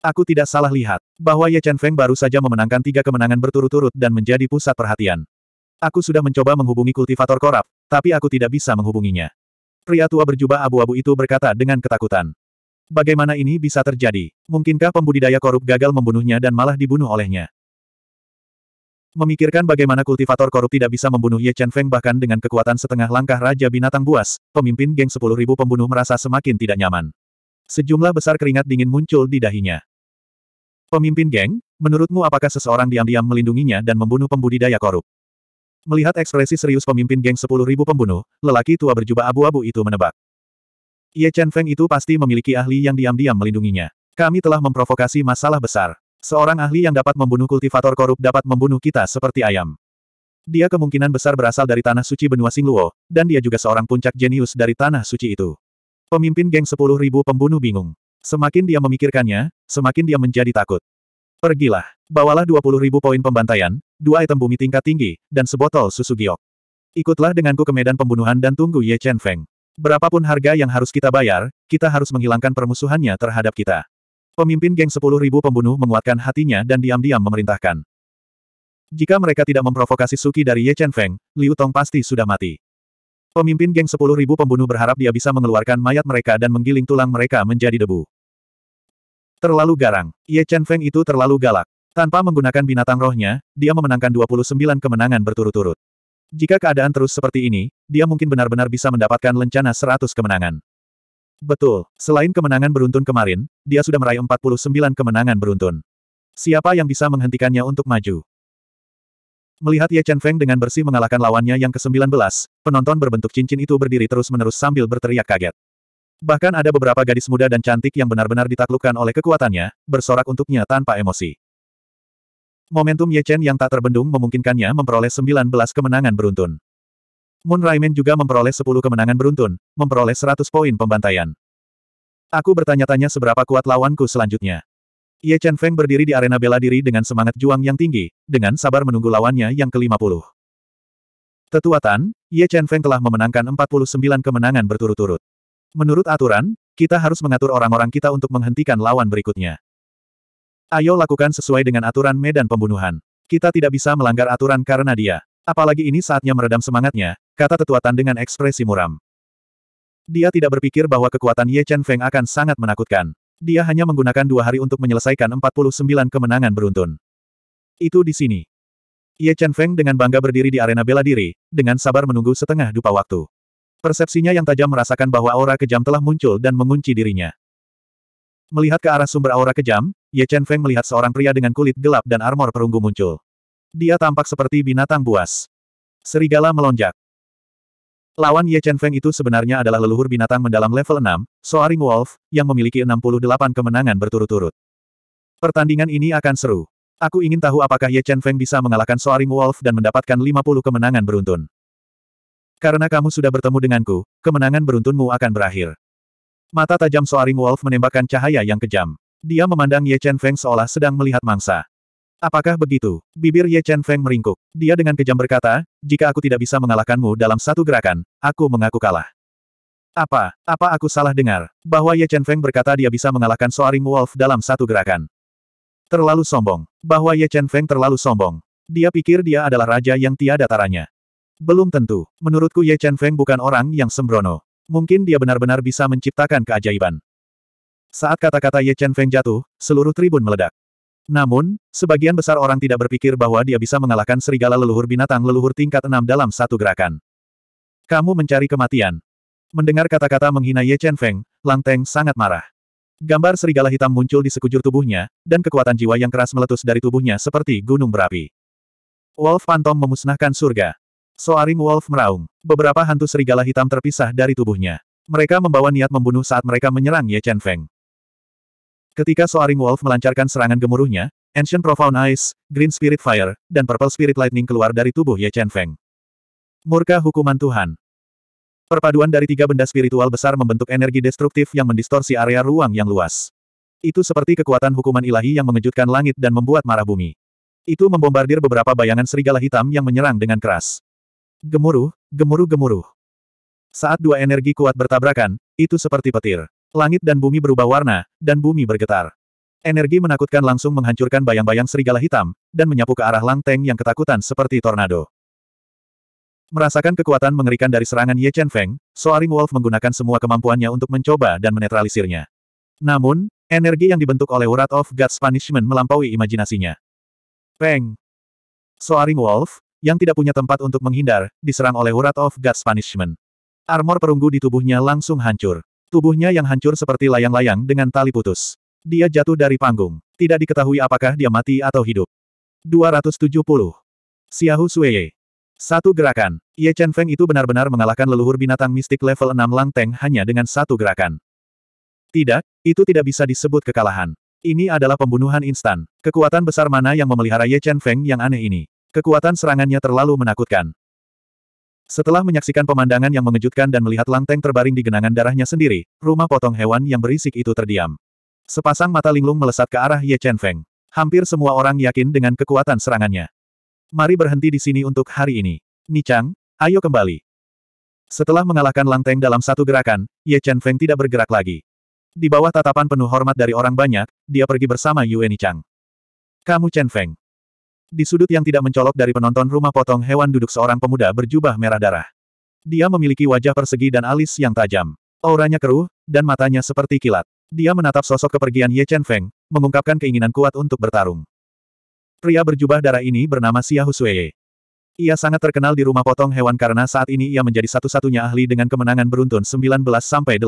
[SPEAKER 1] Aku tidak salah lihat, bahwa Ye Chen Feng baru saja memenangkan tiga kemenangan berturut-turut dan menjadi pusat perhatian. Aku sudah mencoba menghubungi kultivator korap, tapi aku tidak bisa menghubunginya. Pria tua berjubah abu-abu itu berkata dengan ketakutan. Bagaimana ini bisa terjadi? Mungkinkah pembudidaya korup gagal membunuhnya dan malah dibunuh olehnya? Memikirkan bagaimana kultivator korup tidak bisa membunuh Ye Chen Feng bahkan dengan kekuatan setengah langkah Raja Binatang Buas, pemimpin geng 10.000 pembunuh merasa semakin tidak nyaman. Sejumlah besar keringat dingin muncul di dahinya. Pemimpin geng, menurutmu apakah seseorang diam-diam melindunginya dan membunuh pembudidaya korup? Melihat ekspresi serius pemimpin geng 10.000 pembunuh, lelaki tua berjubah abu-abu itu menebak. Ye Chen Feng itu pasti memiliki ahli yang diam-diam melindunginya. Kami telah memprovokasi masalah besar. Seorang ahli yang dapat membunuh kultivator korup dapat membunuh kita seperti ayam. Dia kemungkinan besar berasal dari tanah suci benua Xingluo, dan dia juga seorang puncak jenius dari tanah suci itu. Pemimpin geng sepuluh ribu pembunuh bingung. Semakin dia memikirkannya, semakin dia menjadi takut. Pergilah, bawalah dua puluh ribu poin pembantaian, dua item bumi tingkat tinggi, dan sebotol susu giok. Ikutlah denganku ke medan pembunuhan dan tunggu Ye Chen Feng. Berapapun harga yang harus kita bayar, kita harus menghilangkan permusuhannya terhadap kita. Pemimpin geng sepuluh ribu pembunuh menguatkan hatinya dan diam-diam memerintahkan. Jika mereka tidak memprovokasi Suki dari Ye Chen Feng, Liu Tong pasti sudah mati. Pemimpin geng sepuluh ribu pembunuh berharap dia bisa mengeluarkan mayat mereka dan menggiling tulang mereka menjadi debu. Terlalu garang. Ye Chen Feng itu terlalu galak. Tanpa menggunakan binatang rohnya, dia memenangkan 29 kemenangan berturut-turut. Jika keadaan terus seperti ini, dia mungkin benar-benar bisa mendapatkan lencana 100 kemenangan. Betul, selain kemenangan beruntun kemarin, dia sudah meraih 49 kemenangan beruntun. Siapa yang bisa menghentikannya untuk maju? Melihat Ye Chen Feng dengan bersih mengalahkan lawannya yang ke-19, penonton berbentuk cincin itu berdiri terus-menerus sambil berteriak kaget. Bahkan ada beberapa gadis muda dan cantik yang benar-benar ditaklukkan oleh kekuatannya, bersorak untuknya tanpa emosi. Momentum Ye Chen yang tak terbendung memungkinkannya memperoleh 19 kemenangan beruntun. Moon Raimen juga memperoleh 10 kemenangan beruntun, memperoleh 100 poin pembantaian. Aku bertanya-tanya seberapa kuat lawanku selanjutnya. Ye Chen Feng berdiri di arena bela diri dengan semangat juang yang tinggi, dengan sabar menunggu lawannya yang ke-50. Tetuatan, Ye Chen Feng telah memenangkan 49 kemenangan berturut-turut. Menurut aturan, kita harus mengatur orang-orang kita untuk menghentikan lawan berikutnya. Ayo lakukan sesuai dengan aturan medan pembunuhan. Kita tidak bisa melanggar aturan karena dia. Apalagi ini saatnya meredam semangatnya, kata tetuatan dengan ekspresi muram. Dia tidak berpikir bahwa kekuatan Ye Chen Feng akan sangat menakutkan. Dia hanya menggunakan dua hari untuk menyelesaikan 49 kemenangan beruntun. Itu di sini. Ye Chen Feng dengan bangga berdiri di arena bela diri, dengan sabar menunggu setengah dupa waktu. Persepsinya yang tajam merasakan bahwa aura kejam telah muncul dan mengunci dirinya. Melihat ke arah sumber aura kejam, Ye Chen Feng melihat seorang pria dengan kulit gelap dan armor perunggu muncul. Dia tampak seperti binatang buas. Serigala melonjak. Lawan Ye Chen Feng itu sebenarnya adalah leluhur binatang mendalam level 6, Soaring Wolf, yang memiliki 68 kemenangan berturut-turut. Pertandingan ini akan seru. Aku ingin tahu apakah Ye Chen Feng bisa mengalahkan Soaring Wolf dan mendapatkan 50 kemenangan beruntun. Karena kamu sudah bertemu denganku, kemenangan beruntunmu akan berakhir. Mata tajam Soaring Wolf menembakkan cahaya yang kejam. Dia memandang Ye Chen Feng seolah sedang melihat mangsa. Apakah begitu? Bibir Ye Chen Feng meringkuk. Dia dengan kejam berkata, jika aku tidak bisa mengalahkanmu dalam satu gerakan, aku mengaku kalah. Apa, apa aku salah dengar, bahwa Ye Chen Feng berkata dia bisa mengalahkan Soaring Wolf dalam satu gerakan. Terlalu sombong. Bahwa Ye Chen Feng terlalu sombong. Dia pikir dia adalah raja yang tiada taranya. Belum tentu. Menurutku Ye Chen Feng bukan orang yang sembrono. Mungkin dia benar-benar bisa menciptakan keajaiban. Saat kata-kata Ye Chen Feng jatuh, seluruh tribun meledak. Namun, sebagian besar orang tidak berpikir bahwa dia bisa mengalahkan serigala leluhur binatang leluhur tingkat enam dalam satu gerakan. Kamu mencari kematian. Mendengar kata-kata menghina Ye Chen Feng, Lang Teng sangat marah. Gambar serigala hitam muncul di sekujur tubuhnya, dan kekuatan jiwa yang keras meletus dari tubuhnya seperti gunung berapi. Wolf Phantom memusnahkan surga. Soaring Wolf meraung. Beberapa hantu serigala hitam terpisah dari tubuhnya. Mereka membawa niat membunuh saat mereka menyerang Ye Chen Feng. Ketika Soaring Wolf melancarkan serangan gemuruhnya, Ancient Profound Ice, Green Spirit Fire, dan Purple Spirit Lightning keluar dari tubuh Ye Chen Feng. Murka hukuman Tuhan. Perpaduan dari tiga benda spiritual besar membentuk energi destruktif yang mendistorsi area ruang yang luas. Itu seperti kekuatan hukuman ilahi yang mengejutkan langit dan membuat marah bumi. Itu membombardir beberapa bayangan serigala hitam yang menyerang dengan keras. Gemuruh, gemuruh gemuruh. Saat dua energi kuat bertabrakan, itu seperti petir. Langit dan bumi berubah warna, dan bumi bergetar. Energi menakutkan langsung menghancurkan bayang-bayang serigala hitam, dan menyapu ke arah Lang Teng yang ketakutan seperti tornado. Merasakan kekuatan mengerikan dari serangan Ye Chen Feng, Soaring Wolf menggunakan semua kemampuannya untuk mencoba dan menetralisirnya. Namun, energi yang dibentuk oleh Wrath of God's Punishment melampaui imajinasinya. Peng! Soaring Wolf, yang tidak punya tempat untuk menghindar, diserang oleh Wrath of God's Punishment. Armor perunggu di tubuhnya langsung hancur. Tubuhnya yang hancur seperti layang-layang dengan tali putus. Dia jatuh dari panggung. Tidak diketahui apakah dia mati atau hidup. 270. Xiahu Sueye. Satu gerakan. Ye Chen Feng itu benar-benar mengalahkan leluhur binatang mistik level 6 Lang Teng hanya dengan satu gerakan. Tidak, itu tidak bisa disebut kekalahan. Ini adalah pembunuhan instan. Kekuatan besar mana yang memelihara Ye Chen Feng yang aneh ini? Kekuatan serangannya terlalu menakutkan. Setelah menyaksikan pemandangan yang mengejutkan dan melihat Langteng terbaring di genangan darahnya sendiri, rumah potong hewan yang berisik itu terdiam. Sepasang mata linglung melesat ke arah Ye Chen Feng. Hampir semua orang yakin dengan kekuatan serangannya. Mari berhenti di sini untuk hari ini. Nichang, ayo kembali. Setelah mengalahkan Langteng dalam satu gerakan, Ye Chen Feng tidak bergerak lagi. Di bawah tatapan penuh hormat dari orang banyak, dia pergi bersama Yue Nichang. Kamu Chen Feng. Di sudut yang tidak mencolok dari penonton rumah potong hewan duduk seorang pemuda berjubah merah darah. Dia memiliki wajah persegi dan alis yang tajam. Auranya keruh, dan matanya seperti kilat. Dia menatap sosok kepergian Ye Chen Feng, mengungkapkan keinginan kuat untuk bertarung. Pria berjubah darah ini bernama Xia Husuye. Ia sangat terkenal di rumah potong hewan karena saat ini ia menjadi satu-satunya ahli dengan kemenangan beruntun 19-18.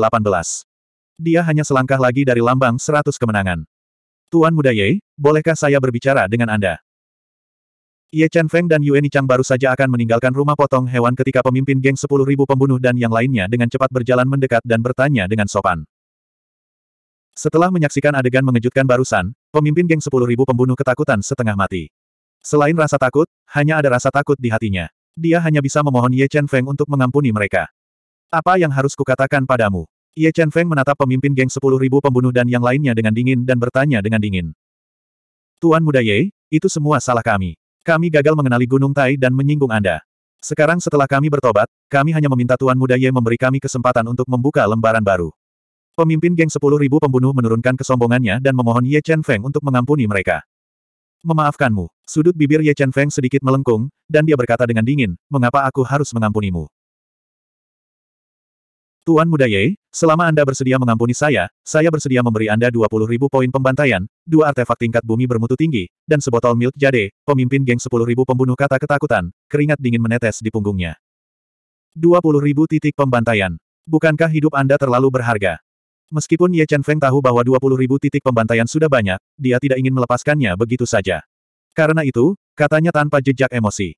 [SPEAKER 1] Dia hanya selangkah lagi dari lambang seratus kemenangan. Tuan Muda Ye, bolehkah saya berbicara dengan Anda? Ye Chen Feng dan Yue Nichang baru saja akan meninggalkan rumah potong hewan ketika pemimpin geng 10.000 pembunuh dan yang lainnya dengan cepat berjalan mendekat dan bertanya dengan sopan. Setelah menyaksikan adegan mengejutkan barusan, pemimpin geng 10.000 pembunuh ketakutan setengah mati. Selain rasa takut, hanya ada rasa takut di hatinya. Dia hanya bisa memohon Ye Chen Feng untuk mengampuni mereka. Apa yang harus kukatakan padamu? Ye Chen Feng menatap pemimpin geng sepuluh ribu pembunuh dan yang lainnya dengan dingin dan bertanya dengan dingin. Tuan Muda Ye, itu semua salah kami. Kami gagal mengenali Gunung Tai dan menyinggung Anda. Sekarang setelah kami bertobat, kami hanya meminta Tuan Muda Ye memberi kami kesempatan untuk membuka lembaran baru. Pemimpin geng sepuluh ribu pembunuh menurunkan kesombongannya dan memohon Ye Chen Feng untuk mengampuni mereka. Memaafkanmu. Sudut bibir Ye Chen Feng sedikit melengkung, dan dia berkata dengan dingin, mengapa aku harus mengampunimu? Tuan Muda Ye, selama Anda bersedia mengampuni saya, saya bersedia memberi Anda 20 ribu poin pembantaian, dua artefak tingkat bumi bermutu tinggi, dan sebotol milk jade, pemimpin geng 10 ribu pembunuh kata ketakutan, keringat dingin menetes di punggungnya. 20 ribu titik pembantaian. Bukankah hidup Anda terlalu berharga? Meskipun Ye Chen Feng tahu bahwa 20 ribu titik pembantaian sudah banyak, dia tidak ingin melepaskannya begitu saja. Karena itu, katanya tanpa jejak emosi.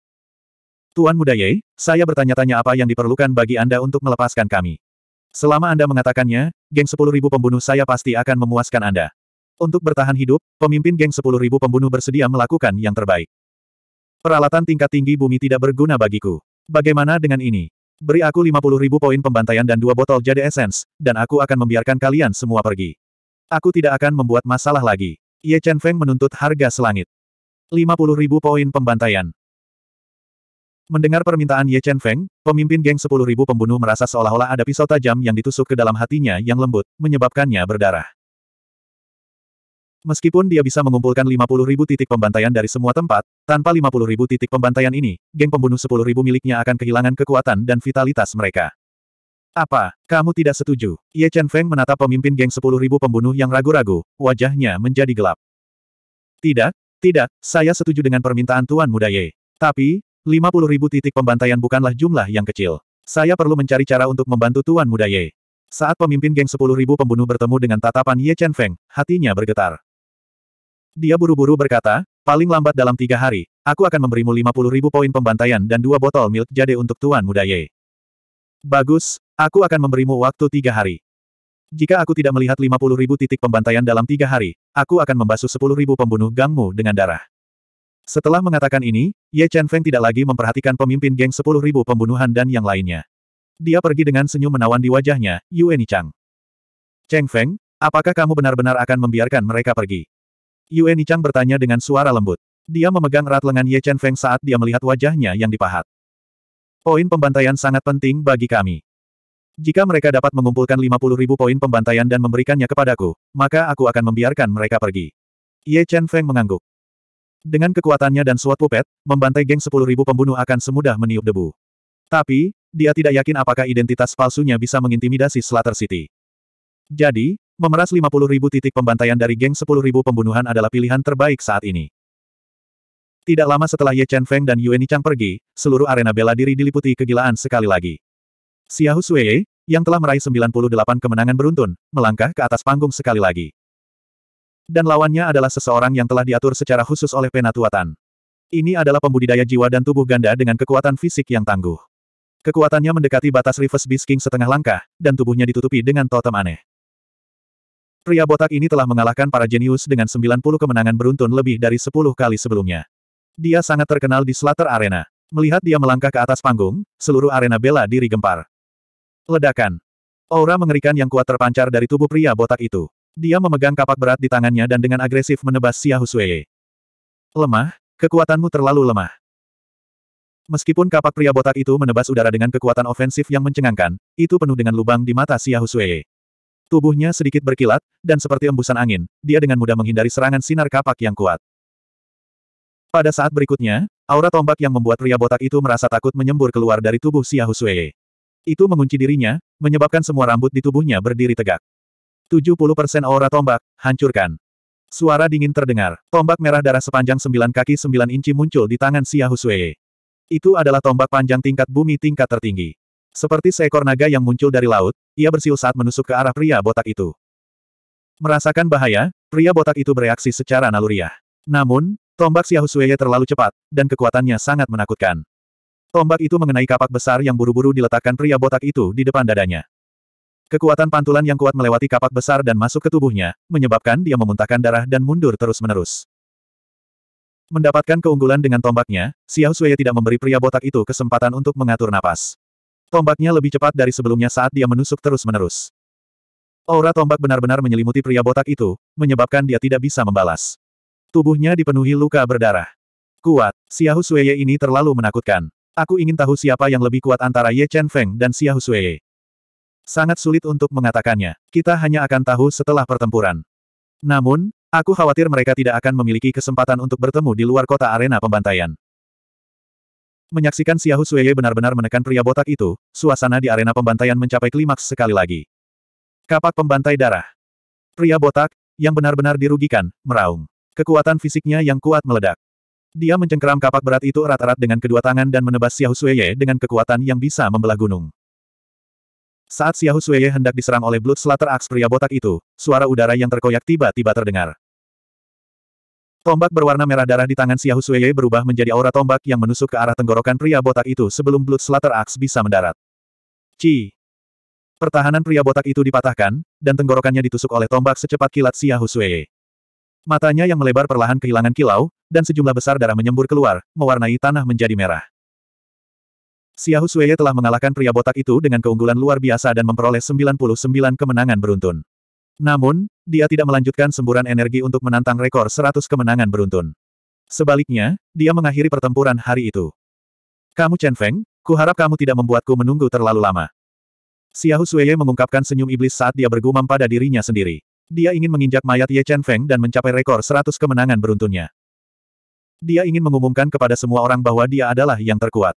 [SPEAKER 1] Tuan Muda Ye, saya bertanya-tanya apa yang diperlukan bagi Anda untuk melepaskan kami. Selama Anda mengatakannya, geng 10.000 pembunuh saya pasti akan memuaskan Anda. Untuk bertahan hidup, pemimpin geng 10.000 pembunuh bersedia melakukan yang terbaik. Peralatan tingkat tinggi bumi tidak berguna bagiku. Bagaimana dengan ini? Beri aku 50.000 poin pembantaian dan dua botol jade essence, dan aku akan membiarkan kalian semua pergi. Aku tidak akan membuat masalah lagi. Ye Chen Feng menuntut harga selangit. 50.000 poin pembantaian. Mendengar permintaan Ye Chen Feng, pemimpin geng 10.000 pembunuh merasa seolah-olah ada pisau tajam yang ditusuk ke dalam hatinya yang lembut, menyebabkannya berdarah. Meskipun dia bisa mengumpulkan 50.000 titik pembantaian dari semua tempat, tanpa 50.000 titik pembantaian ini, geng pembunuh 10.000 miliknya akan kehilangan kekuatan dan vitalitas mereka. Apa, kamu tidak setuju? Ye Chen Feng menatap pemimpin geng 10.000 pembunuh yang ragu-ragu, wajahnya menjadi gelap. Tidak, tidak, saya setuju dengan permintaan Tuan Muda Ye. Tapi, 50 ribu titik pembantaian bukanlah jumlah yang kecil. Saya perlu mencari cara untuk membantu Tuan Muda Ye. Saat pemimpin geng 10 ribu pembunuh bertemu dengan tatapan Ye Chen Feng, hatinya bergetar. Dia buru-buru berkata, paling lambat dalam tiga hari, aku akan memberimu 50 ribu poin pembantaian dan dua botol milk jade untuk Tuan Muda Ye. Bagus, aku akan memberimu waktu tiga hari. Jika aku tidak melihat 50 ribu titik pembantaian dalam tiga hari, aku akan membasuh 10 ribu pembunuh gangmu dengan darah. Setelah mengatakan ini, Ye Chen Feng tidak lagi memperhatikan pemimpin geng 10.000 pembunuhan dan yang lainnya. Dia pergi dengan senyum menawan di wajahnya, Yue Nichang. Cheng Feng, apakah kamu benar-benar akan membiarkan mereka pergi? Yue Nichang bertanya dengan suara lembut. Dia memegang erat lengan Ye Chen Feng saat dia melihat wajahnya yang dipahat. Poin pembantaian sangat penting bagi kami. Jika mereka dapat mengumpulkan 50.000 poin pembantaian dan memberikannya kepadaku, maka aku akan membiarkan mereka pergi. Ye Chen Feng mengangguk. Dengan kekuatannya dan suat pupet, membantai geng 10.000 pembunuh akan semudah meniup debu. Tapi, dia tidak yakin apakah identitas palsunya bisa mengintimidasi Slater City. Jadi, memeras 50.000 titik pembantaian dari geng 10.000 pembunuhan adalah pilihan terbaik saat ini. Tidak lama setelah Ye Chen Feng dan Yue Nichang pergi, seluruh arena bela diri diliputi kegilaan sekali lagi. Xiao Sui, yang telah meraih 98 kemenangan beruntun, melangkah ke atas panggung sekali lagi. Dan lawannya adalah seseorang yang telah diatur secara khusus oleh Penatuatan. Ini adalah pembudidaya jiwa dan tubuh ganda dengan kekuatan fisik yang tangguh. Kekuatannya mendekati batas Reverse Beast King setengah langkah, dan tubuhnya ditutupi dengan totem aneh. Pria botak ini telah mengalahkan para jenius dengan 90 kemenangan beruntun lebih dari 10 kali sebelumnya. Dia sangat terkenal di Slater Arena. Melihat dia melangkah ke atas panggung, seluruh arena bela diri gempar. Ledakan. Aura mengerikan yang kuat terpancar dari tubuh pria botak itu. Dia memegang kapak berat di tangannya dan dengan agresif menebas Xia Husuye. Lemah, kekuatanmu terlalu lemah. Meskipun kapak pria botak itu menebas udara dengan kekuatan ofensif yang mencengangkan, itu penuh dengan lubang di mata Xia Husuye. Tubuhnya sedikit berkilat, dan seperti embusan angin, dia dengan mudah menghindari serangan sinar kapak yang kuat. Pada saat berikutnya, aura tombak yang membuat pria botak itu merasa takut menyembur keluar dari tubuh Xia Huswei. Itu mengunci dirinya, menyebabkan semua rambut di tubuhnya berdiri tegak. 70% aura tombak, hancurkan. Suara dingin terdengar. Tombak merah darah sepanjang 9 kaki 9 inci muncul di tangan Xia Huswei. Itu adalah tombak panjang tingkat bumi tingkat tertinggi. Seperti seekor naga yang muncul dari laut, ia bersiul saat menusuk ke arah pria botak itu. Merasakan bahaya, pria botak itu bereaksi secara naluriah. Namun, Tombak Xiaohusueye terlalu cepat, dan kekuatannya sangat menakutkan. Tombak itu mengenai kapak besar yang buru-buru diletakkan pria botak itu di depan dadanya. Kekuatan pantulan yang kuat melewati kapak besar dan masuk ke tubuhnya, menyebabkan dia memuntahkan darah dan mundur terus-menerus. Mendapatkan keunggulan dengan tombaknya, Xiao Sui tidak memberi pria botak itu kesempatan untuk mengatur napas. Tombaknya lebih cepat dari sebelumnya saat dia menusuk terus-menerus. Aura tombak benar-benar menyelimuti pria botak itu, menyebabkan dia tidak bisa membalas. Tubuhnya dipenuhi luka berdarah. Kuat, Xiao Sueye ini terlalu menakutkan. Aku ingin tahu siapa yang lebih kuat antara Ye Chen Feng dan Xiao Sueye. Sangat sulit untuk mengatakannya. Kita hanya akan tahu setelah pertempuran. Namun, aku khawatir mereka tidak akan memiliki kesempatan untuk bertemu di luar kota arena pembantaian. Menyaksikan Xiao Sueye benar-benar menekan pria botak itu, suasana di arena pembantaian mencapai klimaks sekali lagi. Kapak pembantai darah. Pria botak, yang benar-benar dirugikan, meraung. Kekuatan fisiknya yang kuat meledak. Dia mencengkeram kapak berat itu erat-erat dengan kedua tangan dan menebas Xiao Sueye dengan kekuatan yang bisa membelah gunung. Saat Xiao Sueye hendak diserang oleh Blood Slater Axe pria botak itu, suara udara yang terkoyak tiba-tiba terdengar. Tombak berwarna merah darah di tangan Xiao Sueye berubah menjadi aura tombak yang menusuk ke arah tenggorokan pria botak itu sebelum Blood Slater Axe bisa mendarat. Ci. Pertahanan pria botak itu dipatahkan, dan tenggorokannya ditusuk oleh tombak secepat kilat Xiao Sueye. Matanya yang melebar perlahan kehilangan kilau, dan sejumlah besar darah menyembur keluar, mewarnai tanah menjadi merah. Xiao Sueye telah mengalahkan pria botak itu dengan keunggulan luar biasa dan memperoleh 99 kemenangan beruntun. Namun, dia tidak melanjutkan semburan energi untuk menantang rekor 100 kemenangan beruntun. Sebaliknya, dia mengakhiri pertempuran hari itu. Kamu Chen Feng, kuharap kamu tidak membuatku menunggu terlalu lama. Xiao Sueye mengungkapkan senyum iblis saat dia bergumam pada dirinya sendiri. Dia ingin menginjak mayat Ye Chen Feng dan mencapai rekor 100 kemenangan beruntunnya. Dia ingin mengumumkan kepada semua orang bahwa dia adalah yang terkuat.